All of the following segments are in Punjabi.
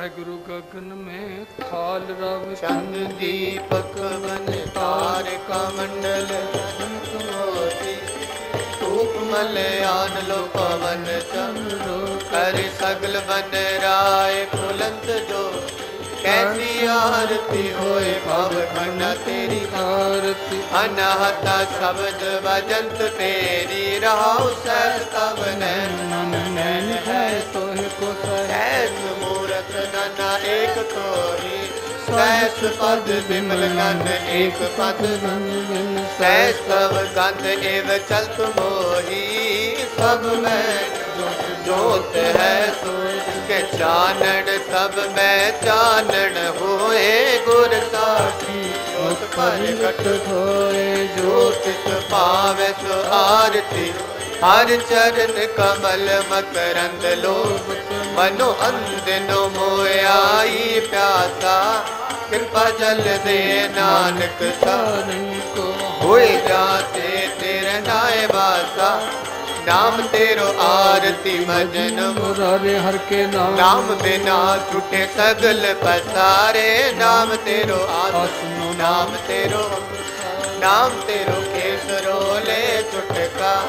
ਵਾਹਿਗੁਰੂ ਗਗਨ ਮੇ ਖਾਲ ਰਵ ਚੰਦ ਦੀਪਕ ਵਨ ਤਾਰਕਾ ਮੰਡਲ ਅਨੰਤ ਮੋਤੀ, ਧੂਪ ਮਲ ਆਨ ਲੋ ਪਵਨ ਚੰਦੋ ਕਰ ਸਗਲ ਬਨ ਰਾਏ ਫੁਲੰਤ ਜੋ, ਕੈਸੀ ਆਰਤੀ ਹੋਏ ਭਵ ਖੰਡਾ ਤੇਰੀ ਆਰਤੀ। ਅਨਹਤ ਸ਼ਬਦ ਵਜੰਤ ਤੇਰੀ ਰਹਾਉ ਸਹਿ ਤਵ ਨੈਨ ਮਨ ਨੈਨ ਹੈ ਤੋ ਏਕ ਤੋਰੀ ਸੈਸ ਪਦ ਬਿਮਲ ਗਨ ਏਕ ਪਦ। ਸੈਸ ਤਵ ਗੰਧ ਏਵ ਚਲਤ ਮੋਹੀ, ਸਭ ਮੈਂ ਜੋਤ ਹੈ ਸੋਇ ਕੇ ਚਾਨਣ ਸਭ ਮੈਂ ਚਾਨਣ ਹੋਏ, ਗੁਰ ਸਾਖੀ ਜੋਤ ਪ੍ਰਗਟ ਹੋਏ। ਜੋ ਤਿਸ ਸੋ ਆਰਤੀ, ਹਰ ਚਰਨ ਕਮਲ ਮਕਰੰਦ ਲੋਭ ਮਨੋ ਅੰਦਨੋ ਮੋਇਆਈ ਪਿਆਸਾ, ਕਿਰਪਾ ਜਲ ਦੇ ਨਾਨਕ ਸਾਰਨ ਕੋ ਹੋਏ ਜਾਤੇ ਤੇਰੇ ਨਾਏ ਵਾਸਾ, ਨਾਮ ਤੇਰੋ ਆਰਤੀ ਮਜਨ ਮੁਰਾਰੇ ਹਰ ਕੇ ਨਾਮ। ਨਾਮ ਬਿਨਾ ਟੁੱਟੇ ਸਗਲ ਪਸਾਰੇ, ਨਾਮ ਤੇਰੋ ਆਸਨੋ ਨਾਮ ਤੇਰੋ ਨਾਮ ਤੇਰੋ ਕੇਸਰੋ ਲੈ ਚੁਟਕਾ।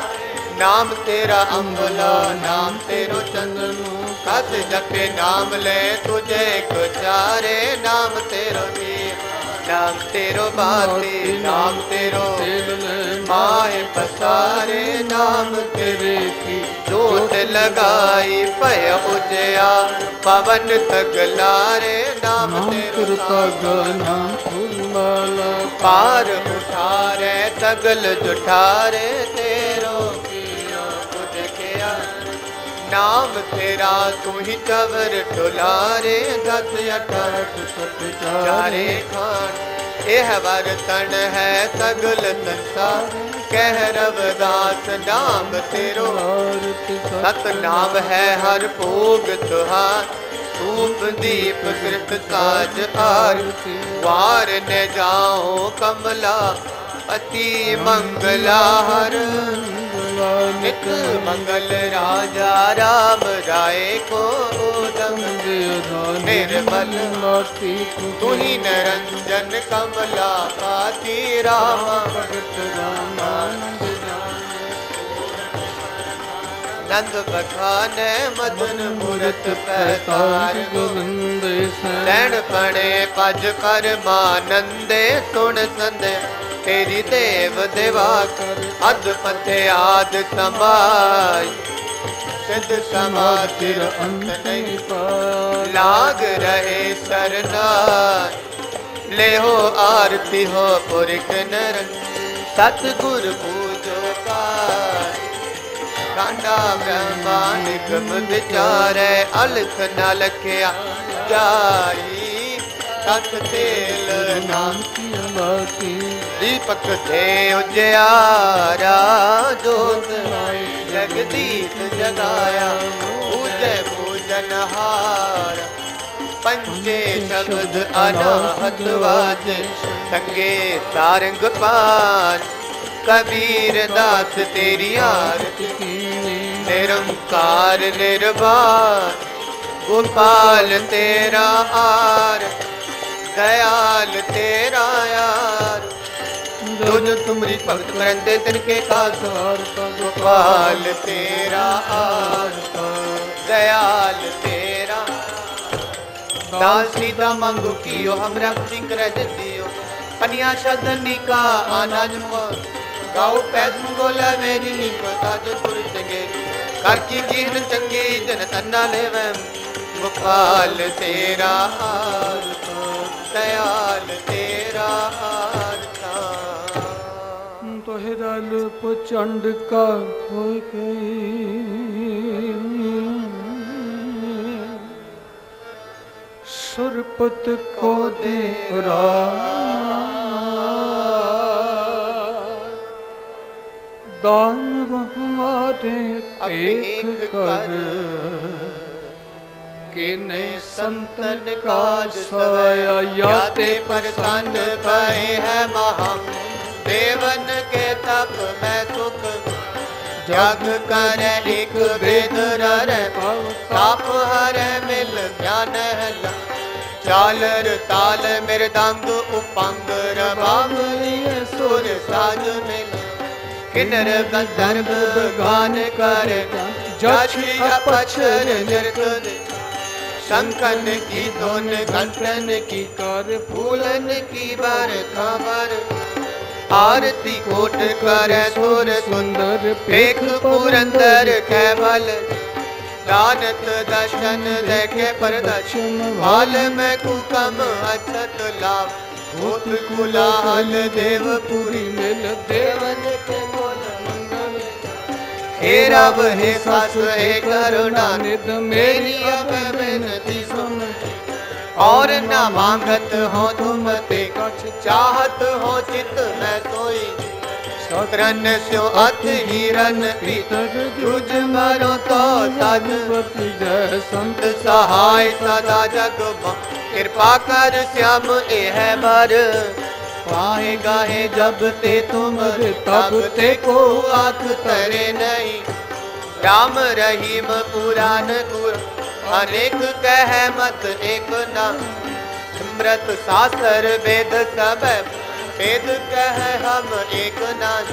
ਨਾਮ ਤੇਰਾ ਅੰਬਲਾ ਨਾਮ ਤੇਰੋ ਚੰਦਨੂ ਕਤ ਜਪੇ ਨਾਮ ਲੈ ਤੁਝੇ ਕੁਚਾਰੇ ਨਾਮ ਤੇਰੋ ਨੀ ਨਾਮ ਤੇਰੋ ਬਾਤੀ ਨਾਮ ਤੇਰੋ ਮਾਏ ਪਸਾਰੇ ਨਾਮ ਤੇਰੇ ਕੀ। ਜੋਤ ਲਗਾਈ ਭਇ ਉਜਿਆ ਪਵਨ ਤਗਲਾਰੇ ਨਾਮ ਤੇਰੋ ਨਾਮ ਫੁੱਲ ਪਾਰ ਉਠਾਰੇ ਤਗਲ ਜੁਠਾਰੇ ਤੇਰੋ। ਨਾਮ ਤੇਰਾ ਤੂੰ ਹੀ ਚਵਰ ਟੁਲਾਰੇ ਦਸ ਅਠਾਟ ਸਤ ਚਾਰੇ ਖਾਨ ਇਹ ਵਰਤਨ ਹੈ ਸਗਲ ਸੰਸਾਰ ਕਹਿ ਰਵਦਾਸ ਨਾਮ ਤੇਰੋ ਆਰਤੀ ਸਤ ਨਾਮ ਹੈ ਹਰ ਭੋਗ ਤੁਹਾਰ ਧੂਪ ਦੀਪ ਕਿਰਤ ਸਾਜ ਆਰਤੀ ਵਾਰ ਨ ਜਾਓ ਕਮਲਾ ਅਤੀ ਮੰਗਲਾ ਨਿਤ ਮੰਗਲ ਰਾਜਾ ਰਾਮ ਰਾਏ ਕੋ ਨਿਰਮਲ ਮਾਤੀ ਤੂੰ ਹੀ ਨਿਰੰਜਨ ਕਮਲਾ ਪਾਤੀ ਰਾਮ ਭਗਤ ਰਾਮਾਨੰਦ ਨੰਦ ਬਖਾਨ ਮਦਨ ਮੂਰਤ ਪੈਤਾਰ ਗੋਬਿੰਦ ਸੈ ਪਣੇ ਭਜ ਕਰ ਮਾਨੰਦੇ ਸੁਣ ਸੰਦੇ ਤੇਰੀ ਦੇਵ ਦੇਵਾ ਕਰ ਅਦ ਪਥੇ ਆਦ ਸਮਾਈ ਸਿੱਧ ਸਮਾਧਿ ਅੰਤ ਨਹੀਂ ਪਾਰ ਲਾਗ ਰਹੇ ਸਰਨਾ ਲੈਹੋ ਆਰਤੀ ਹੋ ਪੁਰਖ ਨਰ ਸਤ ਗੁਰ ਪੂਜੋ ਪਾਰ ਕਾਂਡਾ ਬ੍ਰਹਮਾ ਨਿਗਮ ਵਿਚਾਰੈ, ਅਲਖ ਨ ਲਖਿਆ ਜਾਈ। ਤਤ ਤੇਲ ਨਾਮ ਕੀ ਬਾਤੀ ਦੀਪਕ ਤੇ ਉਜਿਆਰਾ ਜੋਤ ਜਗਦੀਪ ਜਗਾਇਆ। ਪੂਜੈ ਪੂਜਨ ਹਾਰ, ਪੰਜੇ ਸ਼ਬਦ ਅਨਾਹਤ ਵਾਜੇ। ਸੰਗੇ ਸਾਰੰਗ ਪਾਨ ਕਬੀਰ ਦਾਸ ਤੇਰੀ ਆਰਤੀ ਨਿਰੰਕਾਰ ਨਿਰਭਾਰ, ਗੋਪਾਲ ਤੇਰਾ ਆਰ। ਦਇਆਲ ਤੇਰਾ ਯਾਰ। ਤੁਝ ਤੁਮਰੀ ਭਗਤ ਕਰੰਦੇ ਤਿਨ ਕੇ ਕਾਲ ਸਾਰ ਗੋਪਾਲ ਤੇਰਾ ਆਰ ਦਇਆਲ ਤੇਰਾ ਦਾਲ ਸੀਤਾ ਮੰਗੋ ਕੀਓ ਹਮਰਾ ਕੁਝ ਕਰ ਦਿਓ ਪਨੀਆ ਸ਼ਦਨੀ ਨਿਕਾ ਆਨੰਦ ਮੋ ਗਾਉ ਪੈਸ ਗੋਲਾ ਮੇਰੀ ਨੀ ਪਤਾ ਜੋ ਤੁਰ ਚੰਗੇ। ਕਰ ਕੀ ਕੀਨ ਚੰਗੀ, ਜਨ ਤੰਨਾ ਲੈਵੈ। ਗੋਪਾਲ ਤੇਰਾ ਹਾਲ ਰਲ ਪਚੰਡ ਕਾ ਹੋਇ ਗਈ ਸੁਰਪਤ ਕੋ ਦੇ ਦਾਨ ਹਮਾਰੇ ਅਪੇਖ ਕਰ। ਕਿ ਨੇ ਸੰਤਨ ਕਾਜ ਸਵਇਆ ਯਾਤੇ ਪ੍ਰਸੰਨ ਭਏ ਹੈ ਮਹਾ। ਦੇਵਨ ਕੇ ਤਪ ਮੈਂ ਸੁਖ ਜਗ ਕਰੈ ਇਕ ਬੇਦ ਰਰੈ ਭਵ ਤਾਪ ਹਰੈ ਮਿਲ ਗਿਆਨ ਹਲਾ ਚਾਲਰ ਤਾਲ ਮਿਰਦੰਗ ਉਪੰਗ ਰਬਾਬ ਲਿਏ ਸੁਰ ਸਾਜ ਮਿਲ ਕਿਨਰ ਗੰਧਰਵ ਗਾਨ ਕਰ ਜਛ ਅਪਛਰ ਨਿਰਗੁਣ ਸ਼ੰਕਨ ਕੀ ਧੁਨ ਘੰਟਨ ਕੀ ਕਰ ਫੂਲਨ ਕੀ ਬਰ ਖਬਰ ਆਰਤੀ ਕੋਟ ਕਰੈ ਸੁਰ ਸੁੰਦਰ ਪੇਖ ਪੁਰੰਦਰ ਕੈਵਲ। ਦਾਨਤ ਦਸ਼ਨ ਦੇਖੇ ਪਰਦਸ਼ਨ ਹਾਲ ਮੈਂ ਕੁਕਮ ਅਛਤ ਲਾਭ ਹੋਤ ਕੁਲਾਲ ਦੇਵਪੁਰੀ ਮਿਲ, ਦੇਵਨ ਕੇ ਮੋਲ ਮੰਗਲ। ਹੇ ਰਬ, ਹੇ ਸਾਸ, ਹੇ ਕਰੁਣਾ ਨਿਦ ਮੇਰੀ ਅਬ ਬੇਨਤੀ ਸੁਣ। ਔਰ ਨਾ ਮੰਗਤ ਹੋ ਤੁਮ ਤੇ चाहत हो चित मैं सोई रन स्यो अथ हिरन तुझ मरो तो जय संत सहाय सदा जग कृपा कर श्याम, एह बर। पाए गाहे जब ते तुम तब ते को आख तरे नहीं। राम रहीम पुराण गुर, अनेक कह मत एक ना। ਸਮ੍ਰਤ ਸਾਸਰ ਵੇਦ ਸਭ ਵੇਦ ਕਹਿ ਹਮ ਏਕ ਨਾਨ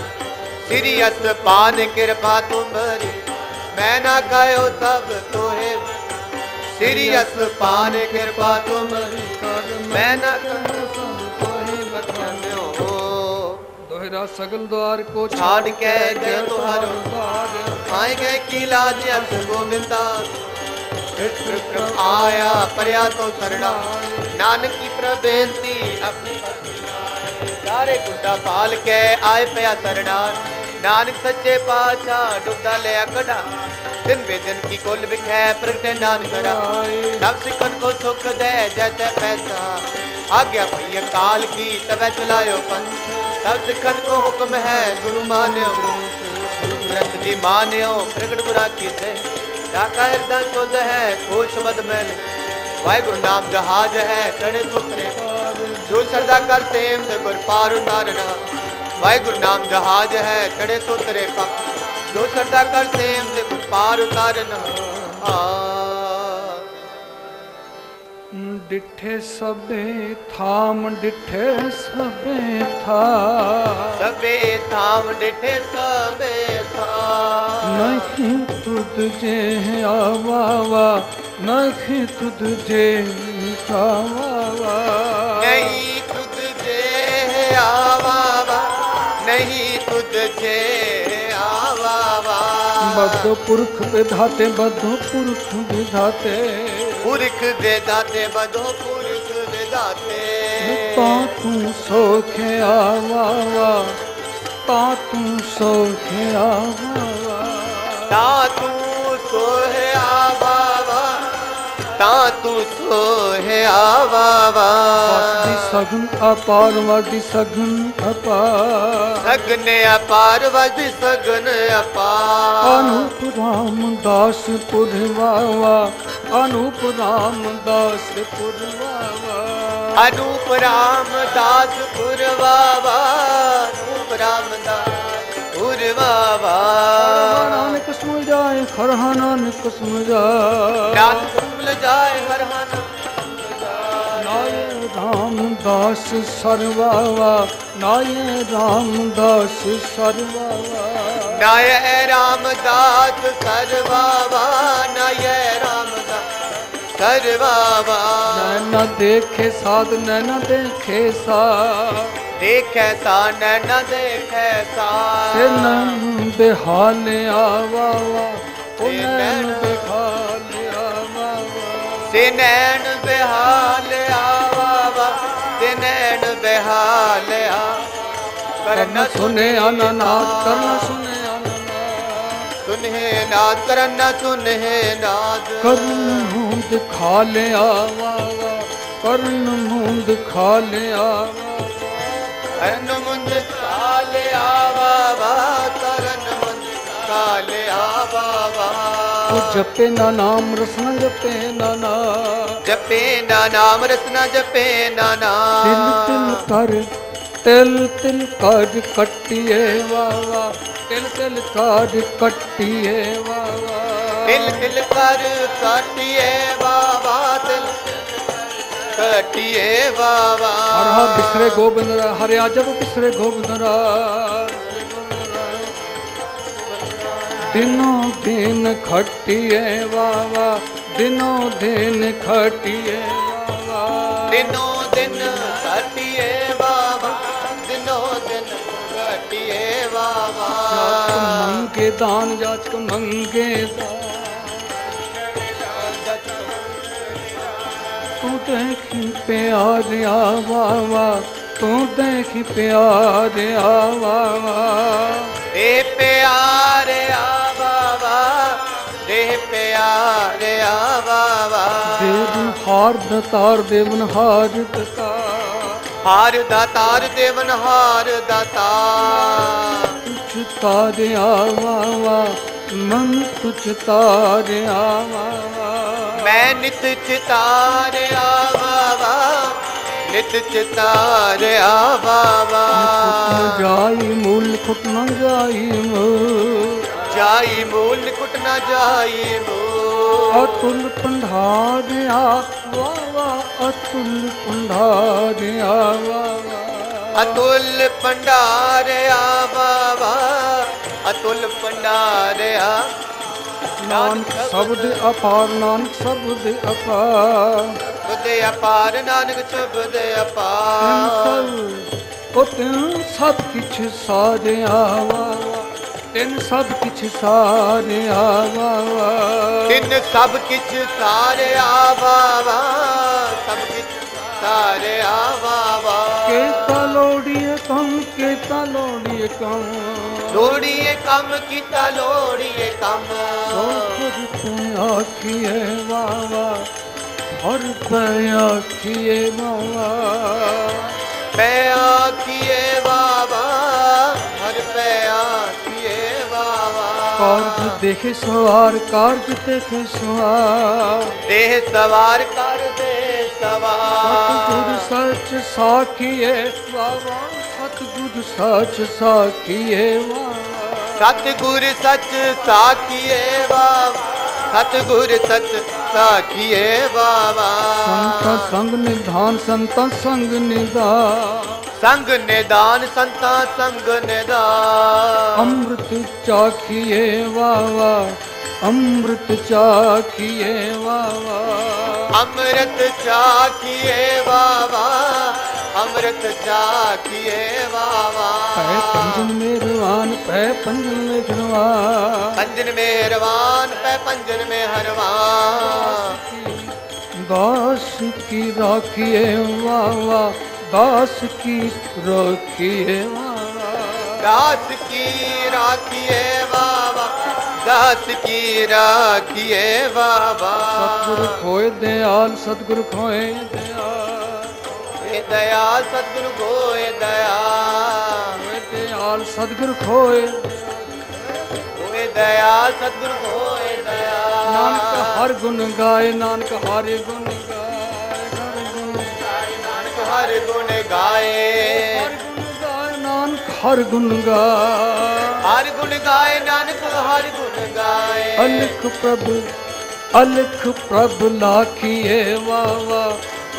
ਸ੍ਰੀ ਅਸ ਪਾਨ ਕਿਰਪਾ ਤੁਮਰੀ ਮੈਂ ਨਾ ਕਾਇਓ ਤਬ ਤੋਹੇ। ਸ੍ਰੀ ਅਸ ਪਾਨ ਕਿਰਪਾ ਤੁਮਰੀ ਮੈਂ ਨਾ ਕਾਇਓ ਤਬ ਤੋਹੇ ਬਖਾਨਿਓ ਦੁਹਰਾ ਸਗਲ ਦਵਾਰ ਕੋ ਛਾੜ ਕੇ ਜੇ ਤੁਹਾਰ। ਆਏ ਗਏ ਕੀ ਲਾਜ ਅਸ ਗੋਬਿੰਦਾ। आया पर्या तो सरना नानक की प्रबेनती सारे गुड्डा पाल के आए पया सरना नानक सच्चे पातशाह डुबदा लिया कड़ा दिन बे दिन की कुल विखै प्रगटे नानक करा सब सिखन को सुख दे जैसे पैसा। आज्ञा भैया काल की तब चलायो पंथ। सब सिखन को हुक्म है, गुरु मान्यो। ग्रंथ जी मान्यो, प्रगट गुरा की ਡਾਕਾ ਹਿਰਦਾ ਚੁੱਧ ਹੈ ਖੋਲ ਸ਼ਬਦ ਮੈਲ ਵਾਹਿਗੁਰੂ ਨਾਮ ਜਹਾਜ ਹੈ ਤਣੇ ਤੁਤਰੇ ਜੋ ਸਰਦਾ ਕਰ ਤੇਮ ਤੇ ਗੁਰ ਪਾਰ ਉਤਾਰਨਾ। ਵਾਹਿਗੁਰੂ ਨਾਮ ਜਹਾਜ ਹੈ ਤੜੇ ਤੁਤਰੇ ਪਾ। ਜੋ ਸਰਦਾ ਕਰ ਤੇਮ ਤੇ ਗੁਰ ਪਾਰ ਉਤਾਰਨਾ। ਆ ਡਿਠੇ ਸਭੇ ਥਾਮ ਡਿਠੇ ਸਭੇ ਥਾ। ਸਭੇ ਥਾਮ ਡਿਠੇ ਸਭੇ ਥਾ। ਨਹੀਂ ਤੁਧ ਜੇ ਆਵਾਵਾ ਨਹੀਂ ਤੁਧ ਜੇ ਆਵਾਵਾ ਨਹੀਂ ਤੁਧ ਜੇ ਆਵਾਵਾ ਨਹੀਂ ਤੁਧ ਜੇ ਆਵਾਵਾ। ਬਦ ਪੁਰਖ ਵਿਧਾਤੇ ਬਦ ਪੁਰਖ ਵਿਧਾਤੇ। ਪੁਰਖ ਦੇ ਦਾਤੇ ਬਦੋ ਪੁਰਖ ਦੇ ਦਾਤੇ। ਤਾ ਤੂੰ ਸੋਖਿਆ ਵਾਵਾ ਤਾ ਤੂੰ ਸੋਖਿਆ ਵਾਵਾ ਤਾ ਤੂੰ ਸੋਖਿਆ ਵਾਵਾ ਤਾਂ ਤੂੰ ਸੋਹਿ ਆਵਾਵਾ ਸਾਡੀ ਸਗਨ ਅਪਾਰ ਵਾਡੀ ਸਗਨ ਅਪਾਰ। ਸਗਨ ਅਪਾਰ ਵਾਡੀ ਸਗਨ ਅਪਾਰ। ਅਨੂਪ ਰਾਮ ਦਾਸ ਪੁਰਵਾਵਾ ਅਨੂਪ ਰਾਮ ਦਾਸ ਪੁਰਵਾਵਾ ਅਨੂਪ ਰਾਮ ਦਾਸ ਪੁਰਵਾਵਾ ਅਨੂਪ ਰਾਮ ਦਾਸ ਪੁਰਵਾਵਾ ਜਾਏ ਖਰਹਾ ਨਾਨਕ ਸੁਣ ਜਾਏ ਨਾਨਕ ਜਾਏ ਹਰ ਹਨ ਨਾਏ ਰਾਮਦਾਸ ਸਰਵਾਵਾ ਨਾਏ ਰਾਮਦਾਸ ਸਰਵਾਵਾ ਨਾਇ ਰਾਮਦਾਸ ਸਰਵਾਵਾ ਨਾਇ ਰਾਮਦਾਸ ਸਰਵਾਵਾ ਨੈਣਾ ਦੇਖੇ ਸਾਧ ਨੈਣਾ ਦੇਖੇ ਸਾ ਦੇਖੈ ਸਾ ਨੈਣ ਦੇਖੈ ਸਾ ਸੇ ਨੈਣ ਬਿਹਾਲ ਆਵਾਵਾ ਉਹ ਸੇ ਨੈਣ ਨੈਣ ਬਿਹਾਲ ਆਵਾਵਾ ਤੇ ਨੈਣ ਬਿਹਾਲ ਆਵਾਵਾ ਤੇ ਨੈਣ ਬਿਹਾਲ ਆ ਕਰਨ ਸੁਨੇ ਅਨਨਾਦ ਕਰਨ ਸੁਨੇ ਸੁਨਹਿ ਨਾਦ ਕਰਨ ਸੁਨਹਿ ਨਾਦ ਕਰਨ ਨੂੰ ਦਿਖਾ ਲਿਆ ਵਾਵਾ ਕਰਨ ਨੂੰ ਦਿਖਾ ਲਿਆ ਕਰਨ ਮੁੰਦ ਕਾਲ ਆਵਾਵਾ ਕਰਨ ਮੁੰਦ ਕਾਲ ਆਵਾਵਾ ਉਹ ਜਪੇ ਨਾ ਨਾਮ ਰਸਨਾ ਜਪੇ ਨਾ ਨਾ। ਜਪੇ ਨਾ ਨਾਮ ਰਸਨਾ ਜਪੇ ਨਾ ਤਿਲ ਨਾਮ ਤਿਲ ਕਰ ਤਿਲ ਤਿਲ ਕਾਜ ਕੱਟੀਏ ਵਾ ਵਾ। ਤਿਲ ਤਿਲ ਕਾਜ ਕੱਟੀਏ ਵਾ ਵਾ। ਤਿਲ ਤਿਲ ਕਰ ਕਾਟਿਏ ਤਿਲ ਕਾਟਿਏ ਬਾਬਾ ਹਰ ਹਰ ਬਿਸਰੇ ਗੋਬਿੰਦ ਰਾ ਹਰਿਆ ਜਬ ਬਿਸਰੇ ਗੋਬਿੰਦ ਰਾ ਦਿਨੋਂ ਦਿਨ ਖਟੀਏ ਵਾ ਵਾ ਦਿਨੋਂ ਦਿਨ ਖਟੀਏ ਵਾ ਵਾ ਦਿਨੋ ਦਿਨ ਕਾਟਿਏ ਬਾਬਾ ਦਿਨੋ ਦਿਨ ਕਾਟਿਏ ਬਾਬਾ ਮੰਗੇ ਦਾਨ ਜਾਚਕ ਮੰਗੇ ਦਾਨ। ਤੂੰ ਦੇਖੀ ਪਿਆਰਿਆ ਵਾ ਵਾ ਤੂੰ ਦੇਖੀ ਪਿਆਰਿਆ ਵਾ ਵਾ ਦੇ ਪਿਆਰਿਆ ਬਾਬਾ ਦੇ ਪਿਆਰਿਆ ਬਾਬਾ ਦੇਵਨ ਹਾਰ ਦਤਾਰ ਦੇਵਨ ਹਾਰ ਦਤਾਰ ਹਾਰ ਦਾਤਾਰ ਦੇਵਨ ਹਾਰ ਦਾਤਾਰ ਤੁਝ ਤਾਰਿਆ ਵਾ ਵਾ ਮਨ ਤੁਝ ਤਾਰਿਆ ਵਾ ਵਾ ਮੈਂ ਨਿਤ ਚਿਤਾਰਿਆ ਬਾਬਾ ਨਿਤ ਚਿਤਾਰਿਆ ਕੁੱਟ ਜਾਈ ਮੂਲ ਕੁੱਟ ਨਾ ਜਾਈ ਮੂਲ ਜਾਈ ਮੂਲ ਕੁਟ ਨਾ ਜਾਈ ਮੂਲ ਅਤੁਲ ਪੰਧਾਰਿਆ ਵਾ ਵਾ। ਅਤੁਲ ਪੰਧਾਰਿਆ ਵਾ ਵਾ। ਅਤੁਲ ਪੰਡਾਰਿਆ ਬਾਬਾ ਅਤੁਲ ਪੰਡਾਰਿਆ ਨਾਨਕ ਸ਼ਬਦ ਅਪਾਰ ਨਾਨਕ ਸ਼ਬਦ ਅਪਾਰ। ਬੁੱਧ ਅਪਾਰ ਨਾਨਕ ਸ਼ਬਦ ਅਪਾਰ। ਉਹ ਤੈਨੂੰ ਸਭ ਕਿਛ ਸਾਰਿਆ ਵਾ ਵਾ ਤੈਨੂੰ ਸਭ ਕਿਛ ਸਾਰਿਆ ਵਾ ਵਾ ਤਿੰਨ ਸਭ ਕਿਛ ਸਾਰਿਆ ਬਾਬਾ ਸਭ ਕਿਛ ਲੋੜੀਏ ਕੰਮ ਕੇਤਾ ਲੋੜੀਏ ਕੰਮ। ਲੋੜੀਏ ਕੰਮ ਕੀਤਾ ਲੋੜੀਏ ਕੰਮ। ਸੋਖਰ ਤੇ ਆਖੀਏ ਵਾ ਵਾ ਹਰ ਪੈ ਆਖੀਏ ਵਾ ਵਾ ਪੈ ਆਖੀਏ ਬਾਬਾ ਹਰ ਪੈ ਆਖੀਏ ਬਾਬਾ ਕਾਰਜ ਦੇਖੇ ਸਵਾਰ ਕਾਰਜ ਦੇਖੇ ਸਵਾਰ। ਦੇਹ ਸਵਾਰ ਕਰ ਦੇ ਸਤਿਗੁਰ ਸਵਾਰ ਸੱਚ ਸਾਖੀਏ ਵਾ ਵਾ ਸਤਿਗੁਰ ਸੱਚ ਸਾਖੀਏ ਵਾ ਵਾ ਸਤਿਗੁਰ ਸੱਚ ਸਾਖੀਏ ਬਾਬਾ ਸਤਿਗੁਰ ਸੱਚ ਸਾਖੀਏ ਬਾਬਾ ਸੰਤਾ ਸੰਗ ਨਿਧਾਨ ਸੰਤਾ ਸੰਗ ਨਿਧਾਨ ਸੰਗ ਨਿਦਾਨ ਸੰਤਾ ਸੰਗ ਨਿਦਾਨ ਅੰਮ੍ਰਿਤ ਚਾਖੀਏ ਵਾ ਵਾ ਅੰਮ੍ਰਿਤ ਚਾਖੀਏ ਵਾ ਵਾ ਅੰਮ੍ਰਿਤ ਚਾਖੀਏ ਬਾਬਾ ਅੰਮ੍ਰਿਤ ਚਾਖੀਏ ਬਾਬਾ ਪੈ ਪੰਜਨ ਮੇਰਵਾਨ ਪੈ ਪੰਜਨ ਮੇਰਵਾਨ ਪੰਜਨ ਮਿਹਰਬਾਨ ਪੈ ਪੰਜਨ ਮਿਹਰਬਾਨ ਦਾਸ ਕੀ ਰਾਖੀਏ ਵਾ ਵਾ ਦਾਸ ਕੀ ਰਾਖੀਏ ਵਾ ਵਾ ਦਾਸ ਕੀ ਰਾਖੀਏ ਬਾਬਾ ਦਾਸ ਕੀ ਰਾਖੀਏ ਬਾਬਾ ਸਤਿਗੁਰ ਖੋਏ ਦਿਆਲ ਸਤਿਗੁਰ ਖੋਏ ਦਿਆਲ। ਏ ਦਇਆ ਸਤਿਗੁਰੂ ਗੋਏ ਦਇਆ ਖੋਏ ਦਿਆਲ ਸਤਿਗੁਰ ਖੋਏ ਓਏ ਦਇਆ ਸਤਿਗੁਰੂ ਗੋਏ ਦਇਆ ਨਾਨਕ ਹਰ ਗੁਣ ਗਾਏ ਨਾਨਕ ਹਰ ਗੁਣ ਗਾਏ ਹਰ ਗੁਣ ਨਾਨਕ ਹਰ ਗੁਣ ਗਾਏ ਹਰ ਗੁਣ ਗਾਏ ਨਾਨਕ ਹਰ ਗੁਣ ਗਾਏ ਹਰ ਗੁਣ ਗਾਏ ਨਾਨਕ ਹਰ ਗੁਣ ਗਾਏ ਅਲਖ ਪ੍ਰਭ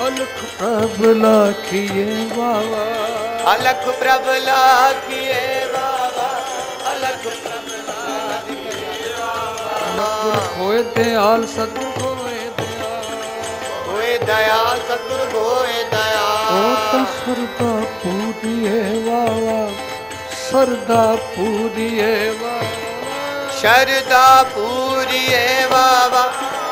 ਅਲਖ ਪ੍ਰਭ ਲਾਖੀਏ ਵਾ ਵਾ ਅਲਖ ਪ੍ਰਭ ਲਾਖੀਏ ਵਾ ਵਾ ਅਲਖ ਪ੍ਰਭ ਲਾਖੀਏ ਸਤਿਗੁਰ ਖੋਏ ਦਿਆਲ ਸਤਿਗੁਰ ਖੋਏ ਦਿਆਲ ਹੋਏ ਦਇਆ ਸਤਿਗੁਰ ਹੋਏ ਉਹ ਦਇਆ ਤਾਂ ਸਰਦਾ ਪੂਰੀਏ ਵਾ ਵਾ ਸਰਦਾ ਪੂਰੀਏ ਵਾ ਵਾ। ਸ਼ਰਦਾ ਪੂਰੀਏ ਬਾਬਾ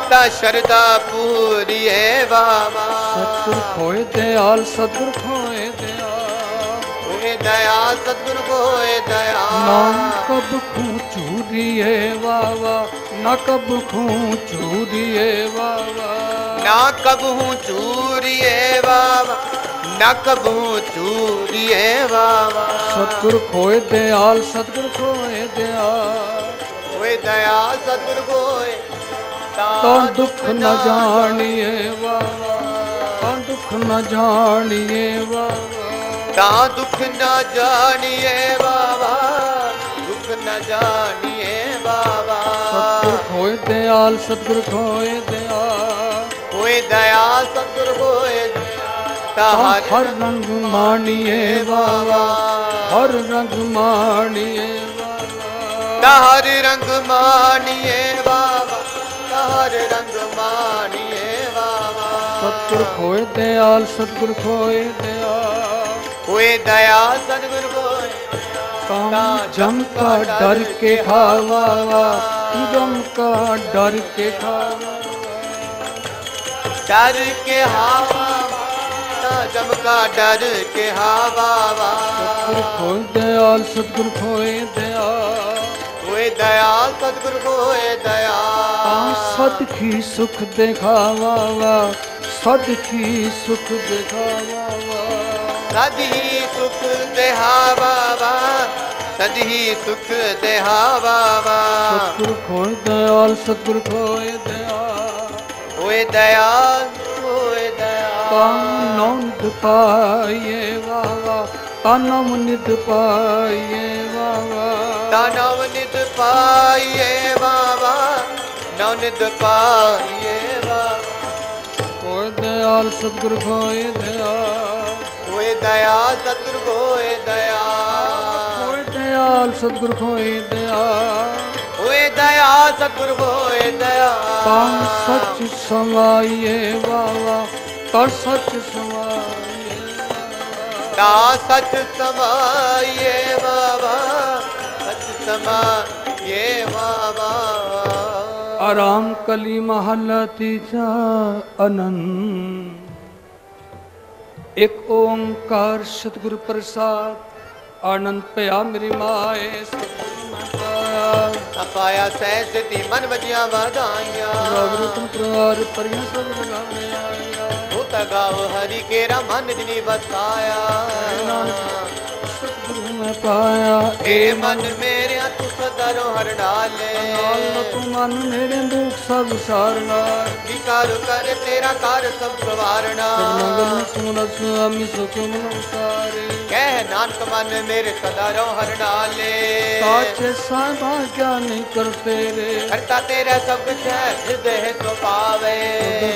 ਤਾ ਸ਼ਰਦਾ ਪੂਰੀਏ ਬਾਬਾ ਸਤਿਗੁਰ ਖੋਏ ਦਿਆਲ ਸਤਿਗੁਰ ਖੋਏ ਦਿਆਲ। ਹੋਏ ਦਇਆ ਸਤਿਗੁਰ ਹੋਏ ਦਇਆ ਨਾਮ ਕਬ ਖੂ ਚੂਰੀਏ ਵਾ ਵਾ ਨਾ ਕਬ ਖੂ ਚੂਰੀਏ ਵਾ ਵਾ ਨਾ ਕਬਹੂ ਚੂਰੀਏ ਬਾਬਾ ਨਾ ਚੂਰੀਏ ਬਾਬਾ ਸਤਿਗੁਰ ਖੋਏ ਦਿਆਲ ਸਤਿਗੁਰ ਦਿਆਲ। ਹੋਏ ਦਇਆ ਸਤਿਗੁਰ ਹੋਏ ਤਾਂ ਦੁੱਖ ਨ ਜਾਣੀਏ ਵਾ ਤਾਂ ਦੁੱਖ ਨ ਜਾਣੀਏ ਵਾ ਤਾਂ ਦੁੱਖ ਨਾ ਜਾਣੀਏ ਬਾਬਾ ਦੁੱਖ ਨਾ ਜਾਣੀਏ ਬਾਬਾ ਸਤਿਗੁਰ ਖੋਏ ਦਿਆਲ ਸਤਿਗੁਰ ਖੋਏ ਦਿਆਲ। ਹੋਏ ਦਇਆ ਸਤਿਗੁਰ ਹੋਏ ਤਾ ਹਰ ਰੰਗ ਮਾਣੀਏ ਬਾਬਾ ਹਰ ਰੰਗ ਮਾਣੀਏ ਬਾਬਾ ਤਾ ਹਰ ਰੰਗ ਮਾਣੀਏ ਬਾਬਾ ਤਾ ਹਰ ਰੰਗ ਮਾਣੀਏ ਬਾਬਾ ਸਤਿਗੁਰ ਖੋਏ ਦਿਆਲ ਸਤਿਗੁਰ ਖੋਏ ਦਿਆਲ ਹੋਏ ਦਇਆ ਸਤਿਗੁਰ ਹੋਏ ਤਾਂ ਜਮ ਕਾ ਡਰ ਕੇ ਖਾਵਾ ਜਮ ਕਾ ਡਰ ਕੇ ਖਾਵਾ ਡਰ ਕੇ ਹਾਵਾ ਤਾ ਜਮਕਾ ਡਰ ਕੇ ਹਾਵਾ ਸਤਿਗੁਰ ਖੋਏ ਦਿਆਲ ਸਤਿਗੁਰ ਖੋਏ ਦਿਆਲ ਹੋਏ ਦਇਆ ਸਤਿਗੁਰ ਹੋਏ ਤਾਂ ਦਇਆ ਸਦ ਕੀ ਸੁਖ ਦਿਖਾਵਾ ਸਦ ਕੀ ਸੁਖ ਦਿਖਾਵਾ ਸਦੀ ਸੁਖ ਦੇਹਾ ਬਾਬਾ ਸਦੀ ਸੁਖ ਦੇਹਾ ਬਾਬਾ ਸਤਿਗੁਰ ਖੋਏ ਦਿਆਲ ਸਤਿਗੁਰ ਖੋਏ ਦਿਆਲ ਹੋਏ ਦਇਆ ਹੋਏ ਦਇਆ ਤਾਂ ਨੌਂਦ ਪਾਈਏ ਵਾਵਾ ਤਾਂ ਨਮ ਨਿਤ ਪਾਈਏ ਵਾਵਾ। ਤਾ ਨਵ ਨਿਤ ਪਾਈਏ ਨਿਤ ਪਾਈਏ ਬਾਬਾ ਖੋਏ ਦਿਆਲ ਸਤਿਗੁਰ ਖੋਏ ਦਿਆਲ ਹੋਏ ਦਇਆ ਸਤਿਗੁਰ ਹੋਏ ਦਇਆ। ਖੋਏ ਦਿਆਲ ਸਤਿਗੁਰ ਖੋਏ ਦਿਆਲ ਹੋਏ ਦਇਆ ਸਤਿਗੁਰ ਹੋਏ ਦਇਆ। ਤਾਂ ਸੱਚ ਸਮਾਈਏ ਵਾਵਾ ਤਾਂ ਸੱਚ ਸਮਾਈਏ ਤਾ ਸਚ ਸਮਾਈਏ ਬਾਬਾ ਸਚ ਸਮਾਈਏ ਬਾਬਾ ਆਰਾਮ ਕਲੀ ਮਹੱਲਾ ਤੀਜਾ ਅਨੰਦ ਇੱਕ ਓੰਕਾਰ ਸਤਿਗੁਰ ਪ੍ਰਸਾਦ ਆਨੰਦ ਪਿਆ ਮੇਰੀ ਮਾਏ ਸਤਿਗੁਰ ਮੈਂ ਪਾਇਆ ਅਪਾਇਆ ਸਹਿ ਸਿਧੀ ਮਨ ਵਜੀਆਂ ਵਧਾਈਆਂ ਰਵ ਰਤਨ ਪ੍ਰਵਾਰ ਪਰਿਆ ਸਭ ਲਗਾਵੇ ਆਇਆ ਉਹ ਤਗਾਵ ਹਰੀ ਮਨ ਸਤਿਗੁਰੂ ਮੈਂ ਪਾਇਆ ਏ ਮਨ ਮੇਰਿਆ ਤੂੰ ਸਦਰੋ ਹਰ ਡਾਲੇ ਨਾਲ ਨ ਤੂੰ ਮਨ ਮੇਰੇ ਦੁੱਖ ਸਭ ਸਾਰਨਾ ਵਿਕਾਰ ਕਰ ਤੇਰਾ ਕਰ ਸਭ ਸਵਾਰਨਾ। ਮੰਗਲ ਸੁਨ ਸੁਆਮੀ ਸੁਖਮ ਸਾਰੇ ਕਹਿ ਨਾਨਕ ਮਨ ਮੇਰੇ ਸਦਰੋ ਹਰ ਡਾਲੇ ਸਾਚੇ ਸਾਹਿਬਾ ਗਿਆਨੀ ਕਰ ਤੇਰੇ ਕਰਤਾ ਤੇਰਾ ਸਭ ਕੁਛ ਹੈ ਹਿਰਦੇ ਸੋ ਪਾਵੇ